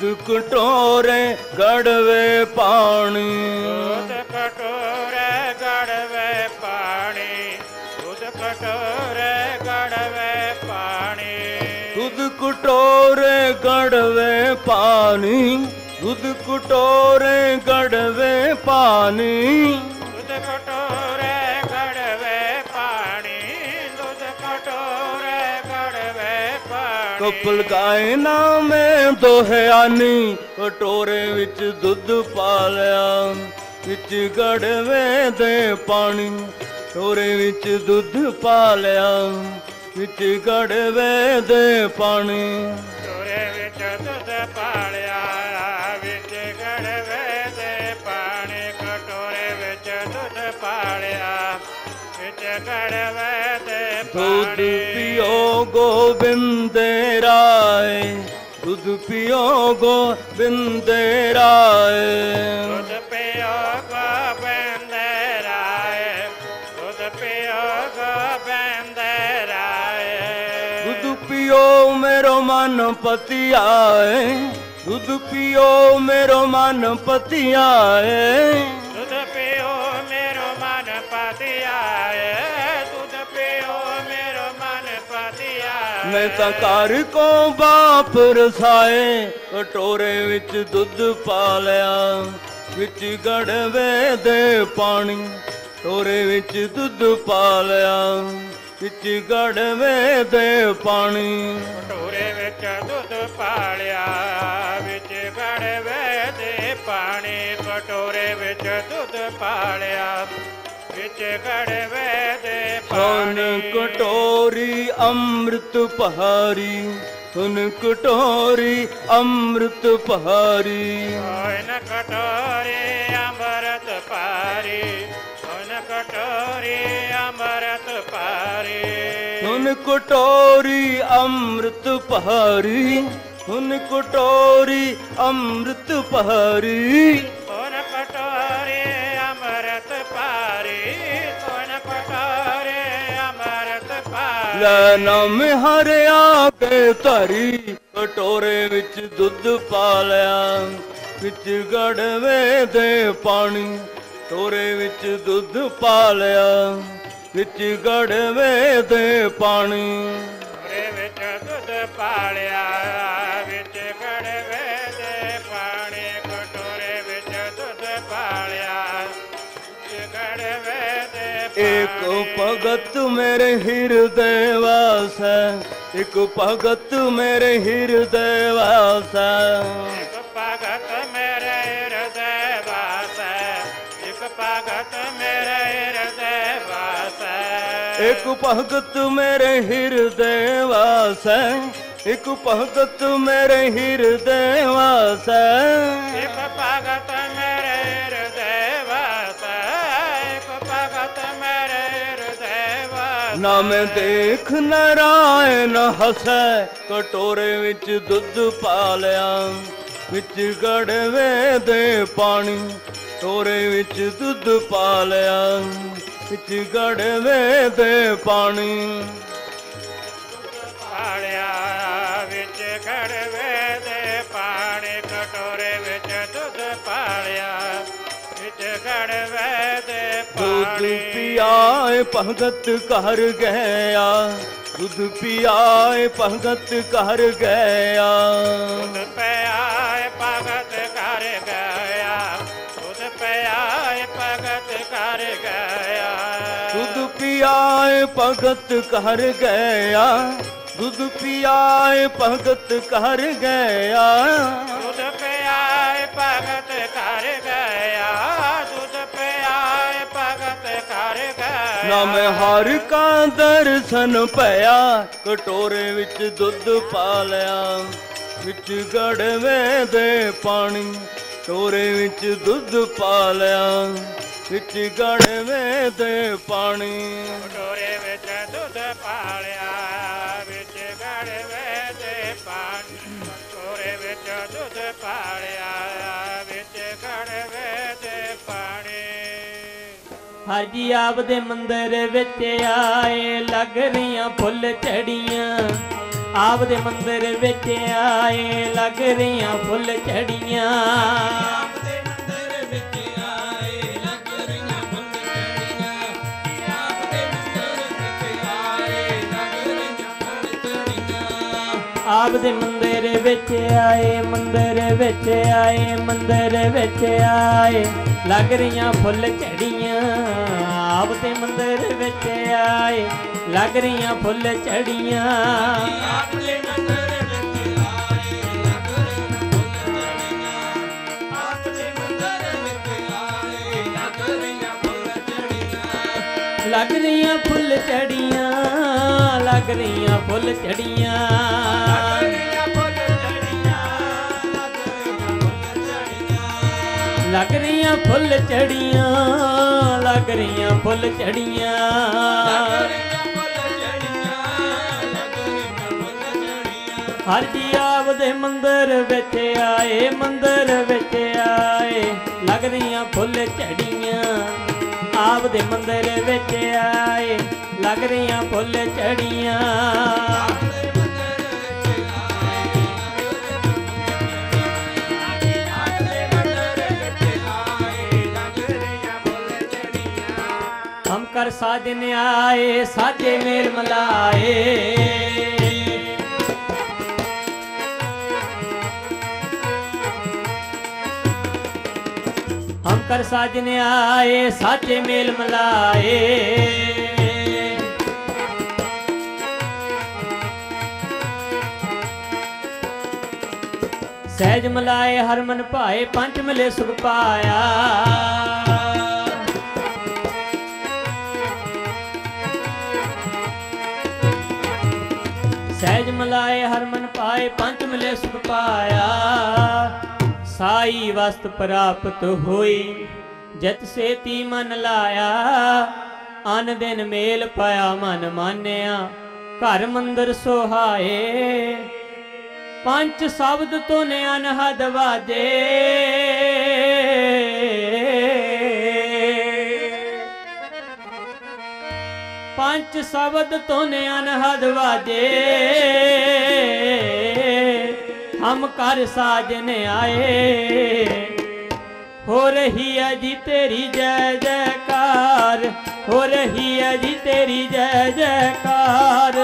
ਦੁੱਧ ਕਟੋਰੇ ਗੜਵੇ ਪਾਣੀ। ਦੁੱਧ ਕਟੋਰੇ ਗੜਵੇ ਪਾਣੀ। ਦੁੱਧ ਕਟੋਰੇ ਗੜਵੇ ਪਾਣੀ। ਦੁੱਧ ਕਟੋਰੇ ਗੜਵੇ ਪਾਣੀ। ਦੁੱਧ ਕਟੋਰੇ ਗੜਵੇ ਪਾਣੀ। ਪਾਣੀ ਕਪਲ ਗਾਏ ਦੋਹਿਆਨੀ ਕਟੋਰੇ ਵਿੱਚ ਦੁੱਧ ਪਾ ਲਿਆ। ਵਿੱਚ ਗੜਵੇ ਦੇ ਪਾਣੀ, ਕਟੋਰੇ ਵਿੱਚ ਦੁੱਧ ਪਾ ਲਿਆ। ਵਿੱਚ ਗੜਵੇ ਦੇ ਪਾਣੀ। ਕਟੋਰੇ ਵਿੱਚ ਦੁੱਧ ਪਾ ਲਿਆ। ਪਿਓ ਗੋਬਿੰਦ ਰਾਏ ਦੁੱਧ ਪਿਓ ਗੋਬਿੰਦ ਰਾਏ ਦੁੱਧ ਪਿਓ ਗੋਬਿੰਦ ਰਾਏ ਦੁੱਧ ਪਿਓ ਗੋਬਿੰਦ ਰਾਏ ਦੁੱਧ ਪੀਓ ਮੇਰੋ ਮਨ ਪਤੀ ਆਏ ਦੁੱਧ ਪੀਓ ਮੇਰੋ ਮਨ ਪਤੀ ਆਏ ਦੁੱਧ ਪਿਓ ਮੇਰੋ ਮਨ ਪਤੀ ਮੈਂ ਤਾਂ ਘਰ ਕੋ ਬਾਪ ਰਸਾਏ, ਕਟੋਰੇ ਵਿੱਚ ਦੁੱਧ ਪਾ ਲਿਆ। ਵਿੱਚ ਗੜਵੇ ਦੇ ਪਾਣੀ, ਕਟੋਰੇ ਵਿੱਚ ਦੁੱਧ ਪਾ ਲਿਆ। ਵਿੱਚ ਗੜਵੇ ਦੇ ਪਾਣੀ। ਕਟੋਰੇ ਵਿੱਚ ਦੁੱਧ ਪਾਲਿਆ ਵਿੱਚ ਗੜਵੇ ਦੇ ਪਾਣੀ, ਕਟੋਰੇ ਵਿੱਚ ਦੁੱਧ ਪਾਲਿਆ ਵਿੱਚ ਗੜਵੇ ਦੇ ਸੁਨ ਪਾਣੀ ਕਟੋਰੀ ਅੰਮ੍ਰਿਤ ਪਹਾਰੀ ਸੁਨ ਕਟੋਰੀ ਅੰਮ੍ਰਿਤ ਪਹਾਰੀ ਓਨ ਕਟੋਰੇ ਅੰਮ੍ਰਿਤ ਪਾਰੀ ਓਨ ਕਟੋਰੇ ਅੰਮ੍ਰਿਤ ਪਾਰੀ ਸੁਨ ਕਟੋਰੀ ਅੰਮ੍ਰਿਤ ਪਹਾਰੀ ਸੁਨ ਲੈ ਨਾਮ ਹਰਿਆ ਕੇ ਧਰੀ, ਕਟੋਰੇ ਵਿੱਚ ਦੁੱਧ ਪਾ ਲਿਆ। ਵਿੱਚ ਗੜਵੇ ਦੇ ਪਾਣੀ ਟੋਰੇ ਵਿੱਚ ਦੁੱਧ ਪਾ ਲਿਆ। ਵਿੱਚ ਗੜਵੇ ਦੇ ਪਾਣੀ। ਕਟੋਰੇ ਵਿੱਚ ਦੁੱਧ ਪਾਲਿਆ ਵਿੱਚ ਇੱਕ ਭਗਤ ਮੇਰੇ ਹਿਰਦੇ ਵਾਸੈ ਇੱਕ ਭਗਤ ਮੇਰੇ ਹਿਰਦੇ ਵਾਸੈ। ਇੱਕ ਭਗਤ ਮੇਰੇ ਹਿਰਦੈ ਵਾਸੈ ਇੱਕ ਭਗਤ ਮੇਰੇ ਹਿਰਦੈ ਵਾਸੈ। ਇੱਕ ਭਗਤ ਮੇਰੇ ਹਿਰਦੇ ਵਾਸੈ ਇੱਕ ਭਗਤ ਮੇਰੇ ਹਿਰਦੇ ਵਾਸੈ। ਇੱਕ ਭਗਤ ਮੇਰੇ ਵਾਸੈ ਨਾਮ ਦੇਖ ਨਰਾਇਣ ਹਸੈ, ਕਟੋਰੇ ਵਿੱਚ ਦੁੱਧ ਪਾ ਲਿਆ। ਵਿੱਚ ਗੜਵੇ ਦੇ ਪਾਣੀ ਟੋਰੇ ਵਿੱਚ ਦੁੱਧ ਪਾ ਲਿਆ। ਵਿੱਚ ਗੜਵੇ ਦੇ ਪਾਣੀ। ਪਾਲਿਆ ਵਿੱਚ ਘੜਵੇ ਦੁੱਧ ਪਾਣੀ ਪਿਆਏ ਭਗਤ ਕਰ ਗਿਆ ਦੁੱਧ ਪਿਆਏ ਭਗਤ ਕਰ ਗਿਆ ਦੁੱਧ ਪਿਆਏ ਭਗਤ ਕਰ ਗਿਆ ਦੁੱਧ ਪਿਆਏ ਭਗਤ ਕਰ ਗਿਆ ਦੁੱਧ ਪਿਆਏ ਭਗਤ ਕਰ ਗਿਆ ਦੁੱਧ ਪਿਆਏ ਭਗਤ ਕਰ ਗਿਆ ਦੁੱਧ ਪਿਆਏ ਭਗਤ ਨਾਮ ਹਰ ਕਾ ਦਰਸ਼ਨ ਪਿਆ ਕਟੋਰੇ ਵਿੱਚ ਦੁੱਧ ਪਾ ਲਿਆ। ਵਿੱਚ ਗੜਵੇ ਦੇ ਪਾਣੀ, ਟੋਰੇ ਵਿੱਚ ਦੁੱਧ ਪਾ ਲਿਆ। ਵਿੱਚ ਗੜਵੇ ਦੇ ਪਾਣੀ। ਕਟੋਰੇ ਵਿੱਚ ਦੁੱਧ ਪਾਲਿਆ ਵਿੱਚ ਗੜਵੇ ਦੇ ਪਾਣੀ, ਕਟੋਰੇ ਵਿੱਚ ਦੁੱਧ ਪਾਲਿਆ ਵਿੱਚ ਹਰ ਜੀ ਆਪ ਦੇ ਮੰਦਰ ਵਿੱਚ ਆਏ ਲੱਗ ਰਹੀਆਂ ਫੁੱਲ ਝੜੀਆਂ। ਆਪ ਦੇ ਮੰਦਰ ਵਿੱਚ ਆਏ ਲੱਗ ਰਹੀਆਂ ਫੁੱਲ ਝੜੀਆਂ। ਆਪ ਦੇ ਮੰਦਰ ਵਿੱਚ ਆਏ ਮੰਦਰ ਵਿੱਚ ਆਏ ਮੰਦਰ ਵਿੱਚ ਆਏ। ਲੱਗ ਰਹੀਆਂ ਫੁੱਲ ਝੜੀਆਂ ਆਪ ਤੇ ਮੰਦਰ ਵਿੱਚ ਆਏ। ਲੱਗ ਰਹੀਆਂ ਫੁੱਲ ਝੜੀਆਂ। ਆਪ ਮੰਦਰ ਲੱਗ ਰਹੀਆਂ ਫੁੱਲ ਆਏ ਲੱਗ ਰਹੀਆਂ ਫੁੱਲ ਝੜੀਆਂ। ਲੱਗ ਰਹੀਆਂ ਫੁੱਲ ਝੜੀਆਂ ਲੱਗ ਰਹੀਆਂ ਫੁੱਲ ਝੜੀਆਂ ਹਰ ਜੀ ਆਪ ਦੇ ਮੰਦਰ ਵਿੱਚ ਆਏ ਮੰਦਰ ਵਿੱਚ ਆਏ ਲੱਗ ਰਹੀਆਂ ਫੁੱਲ ਝੜੀਆਂ ਆਪ ਦੇ ਮੰਦਰ ਵਿੱਚ ਆਏ ਲੱਗ ਰਹੀਆਂ ਫੁੱਲ ਝੜੀਆਂ ਕਰ ਸਾਜਨ ਆਏ, ਸਾਜੇ ਮੇਲ ਮਲਾਏ। ਹਮ ਕਰ ਸਾਜਨ ਆਏ, ਸਾਜੇ ਮੇਲ ਮਲਾਏ। ਸਹਿਜ ਮਲਾਏ, ਹਰਮਨ ਭਾਏ ਪੰਜ ਮਲੇ ਸੁਖ ਪਾਇਆ। ਪਾਏ ਪੰਜ ਮਿਲੇ ਸੁਖ ਪਾਇਆ। ਸਾਈ ਵਸਤ ਪ੍ਰਾਪਤ ਹੋਈ, ਜਤ ਸੇਤੀ ਮਨ ਲਾਇਆ। ਅਨ ਦਿਨ ਮੇਲ ਪਾਇਆ, ਮਨ ਮਾਨਿਆ। ਘਰ ਮੰਦਰ ਸੋਹਾਏ। ਪੰਜ ਸ਼ਬਦ ਤੋਂ ਨੇ ਅਨਹਦ ਵਾਜੇ। ਪੰਜ ਸ਼ਬਦ ਤੋਂ ਨੇ ਅਨਹਦ ਵਾਜੇ। ਹਮ ਕਰ ਸਾਜਨ ਆਏ। ਹੋ ਰਹੀ ਹੈ ਜੀ ਤੇਰੀ ਜੈ ਜੈਕਾਰ। ਹੋ ਰਹੀ ਹੈ ਜੀ ਤੇਰੀ ਜੈ ਜੈਕਾਰ।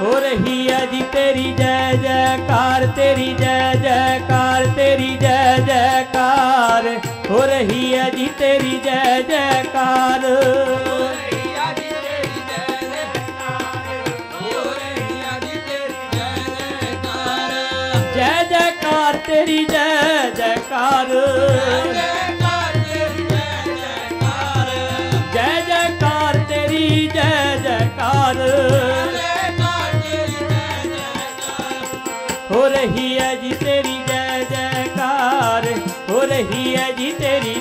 ਹੋ ਰਹੀ ਹੈ ਜੀ ਤੇਰੀ ਜੈ ਜੈਕਾਰ। ਤੇਰੀ ਜੈ ਜੈਕਾਰ। ਤੇਰੀ ਜੈ ਜੈਕਾਰ। ਹੋ ਰਹੀ ਹੈ ਜੀ ਤੇਰੀ ਜੈ ਜੈਕਾਰ। ਜੈ ਜੈਕਾਰ ਜੈ ਜੈਕਾਰ ਤੇਰੀ ਜੈ ਜੈਕਾਰ ਹੋ ਰਹੀ ਹੈ ਜੀ ਤੇਰੀ ਜੈ ਜੈਕਾਰ ਹੋ ਰਹੀ ਹੈ ਜੀ ਤੇਰੀ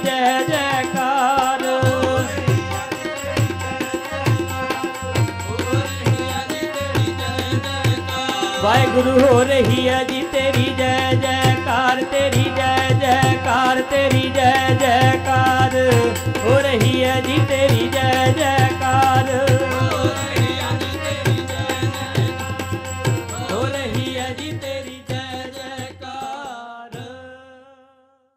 ਵਾਹਿਗੁਰੂ ਹੋ ਰਹੀ ਹੈ ਜੀ ਤੇਰੀ ਜੈ, ਜੈਕਾਰ, ਤੇਰੀ ਜੈ, ਜੈਕਾਰ, ਤੇਰੀ ਜੈ, ਜੈਕਾਰ। ਹੋ ਰਹੀ ਹੈ ਜੀ ਤੇਰੀ ਜੈ, ਜੈਕਾਰ।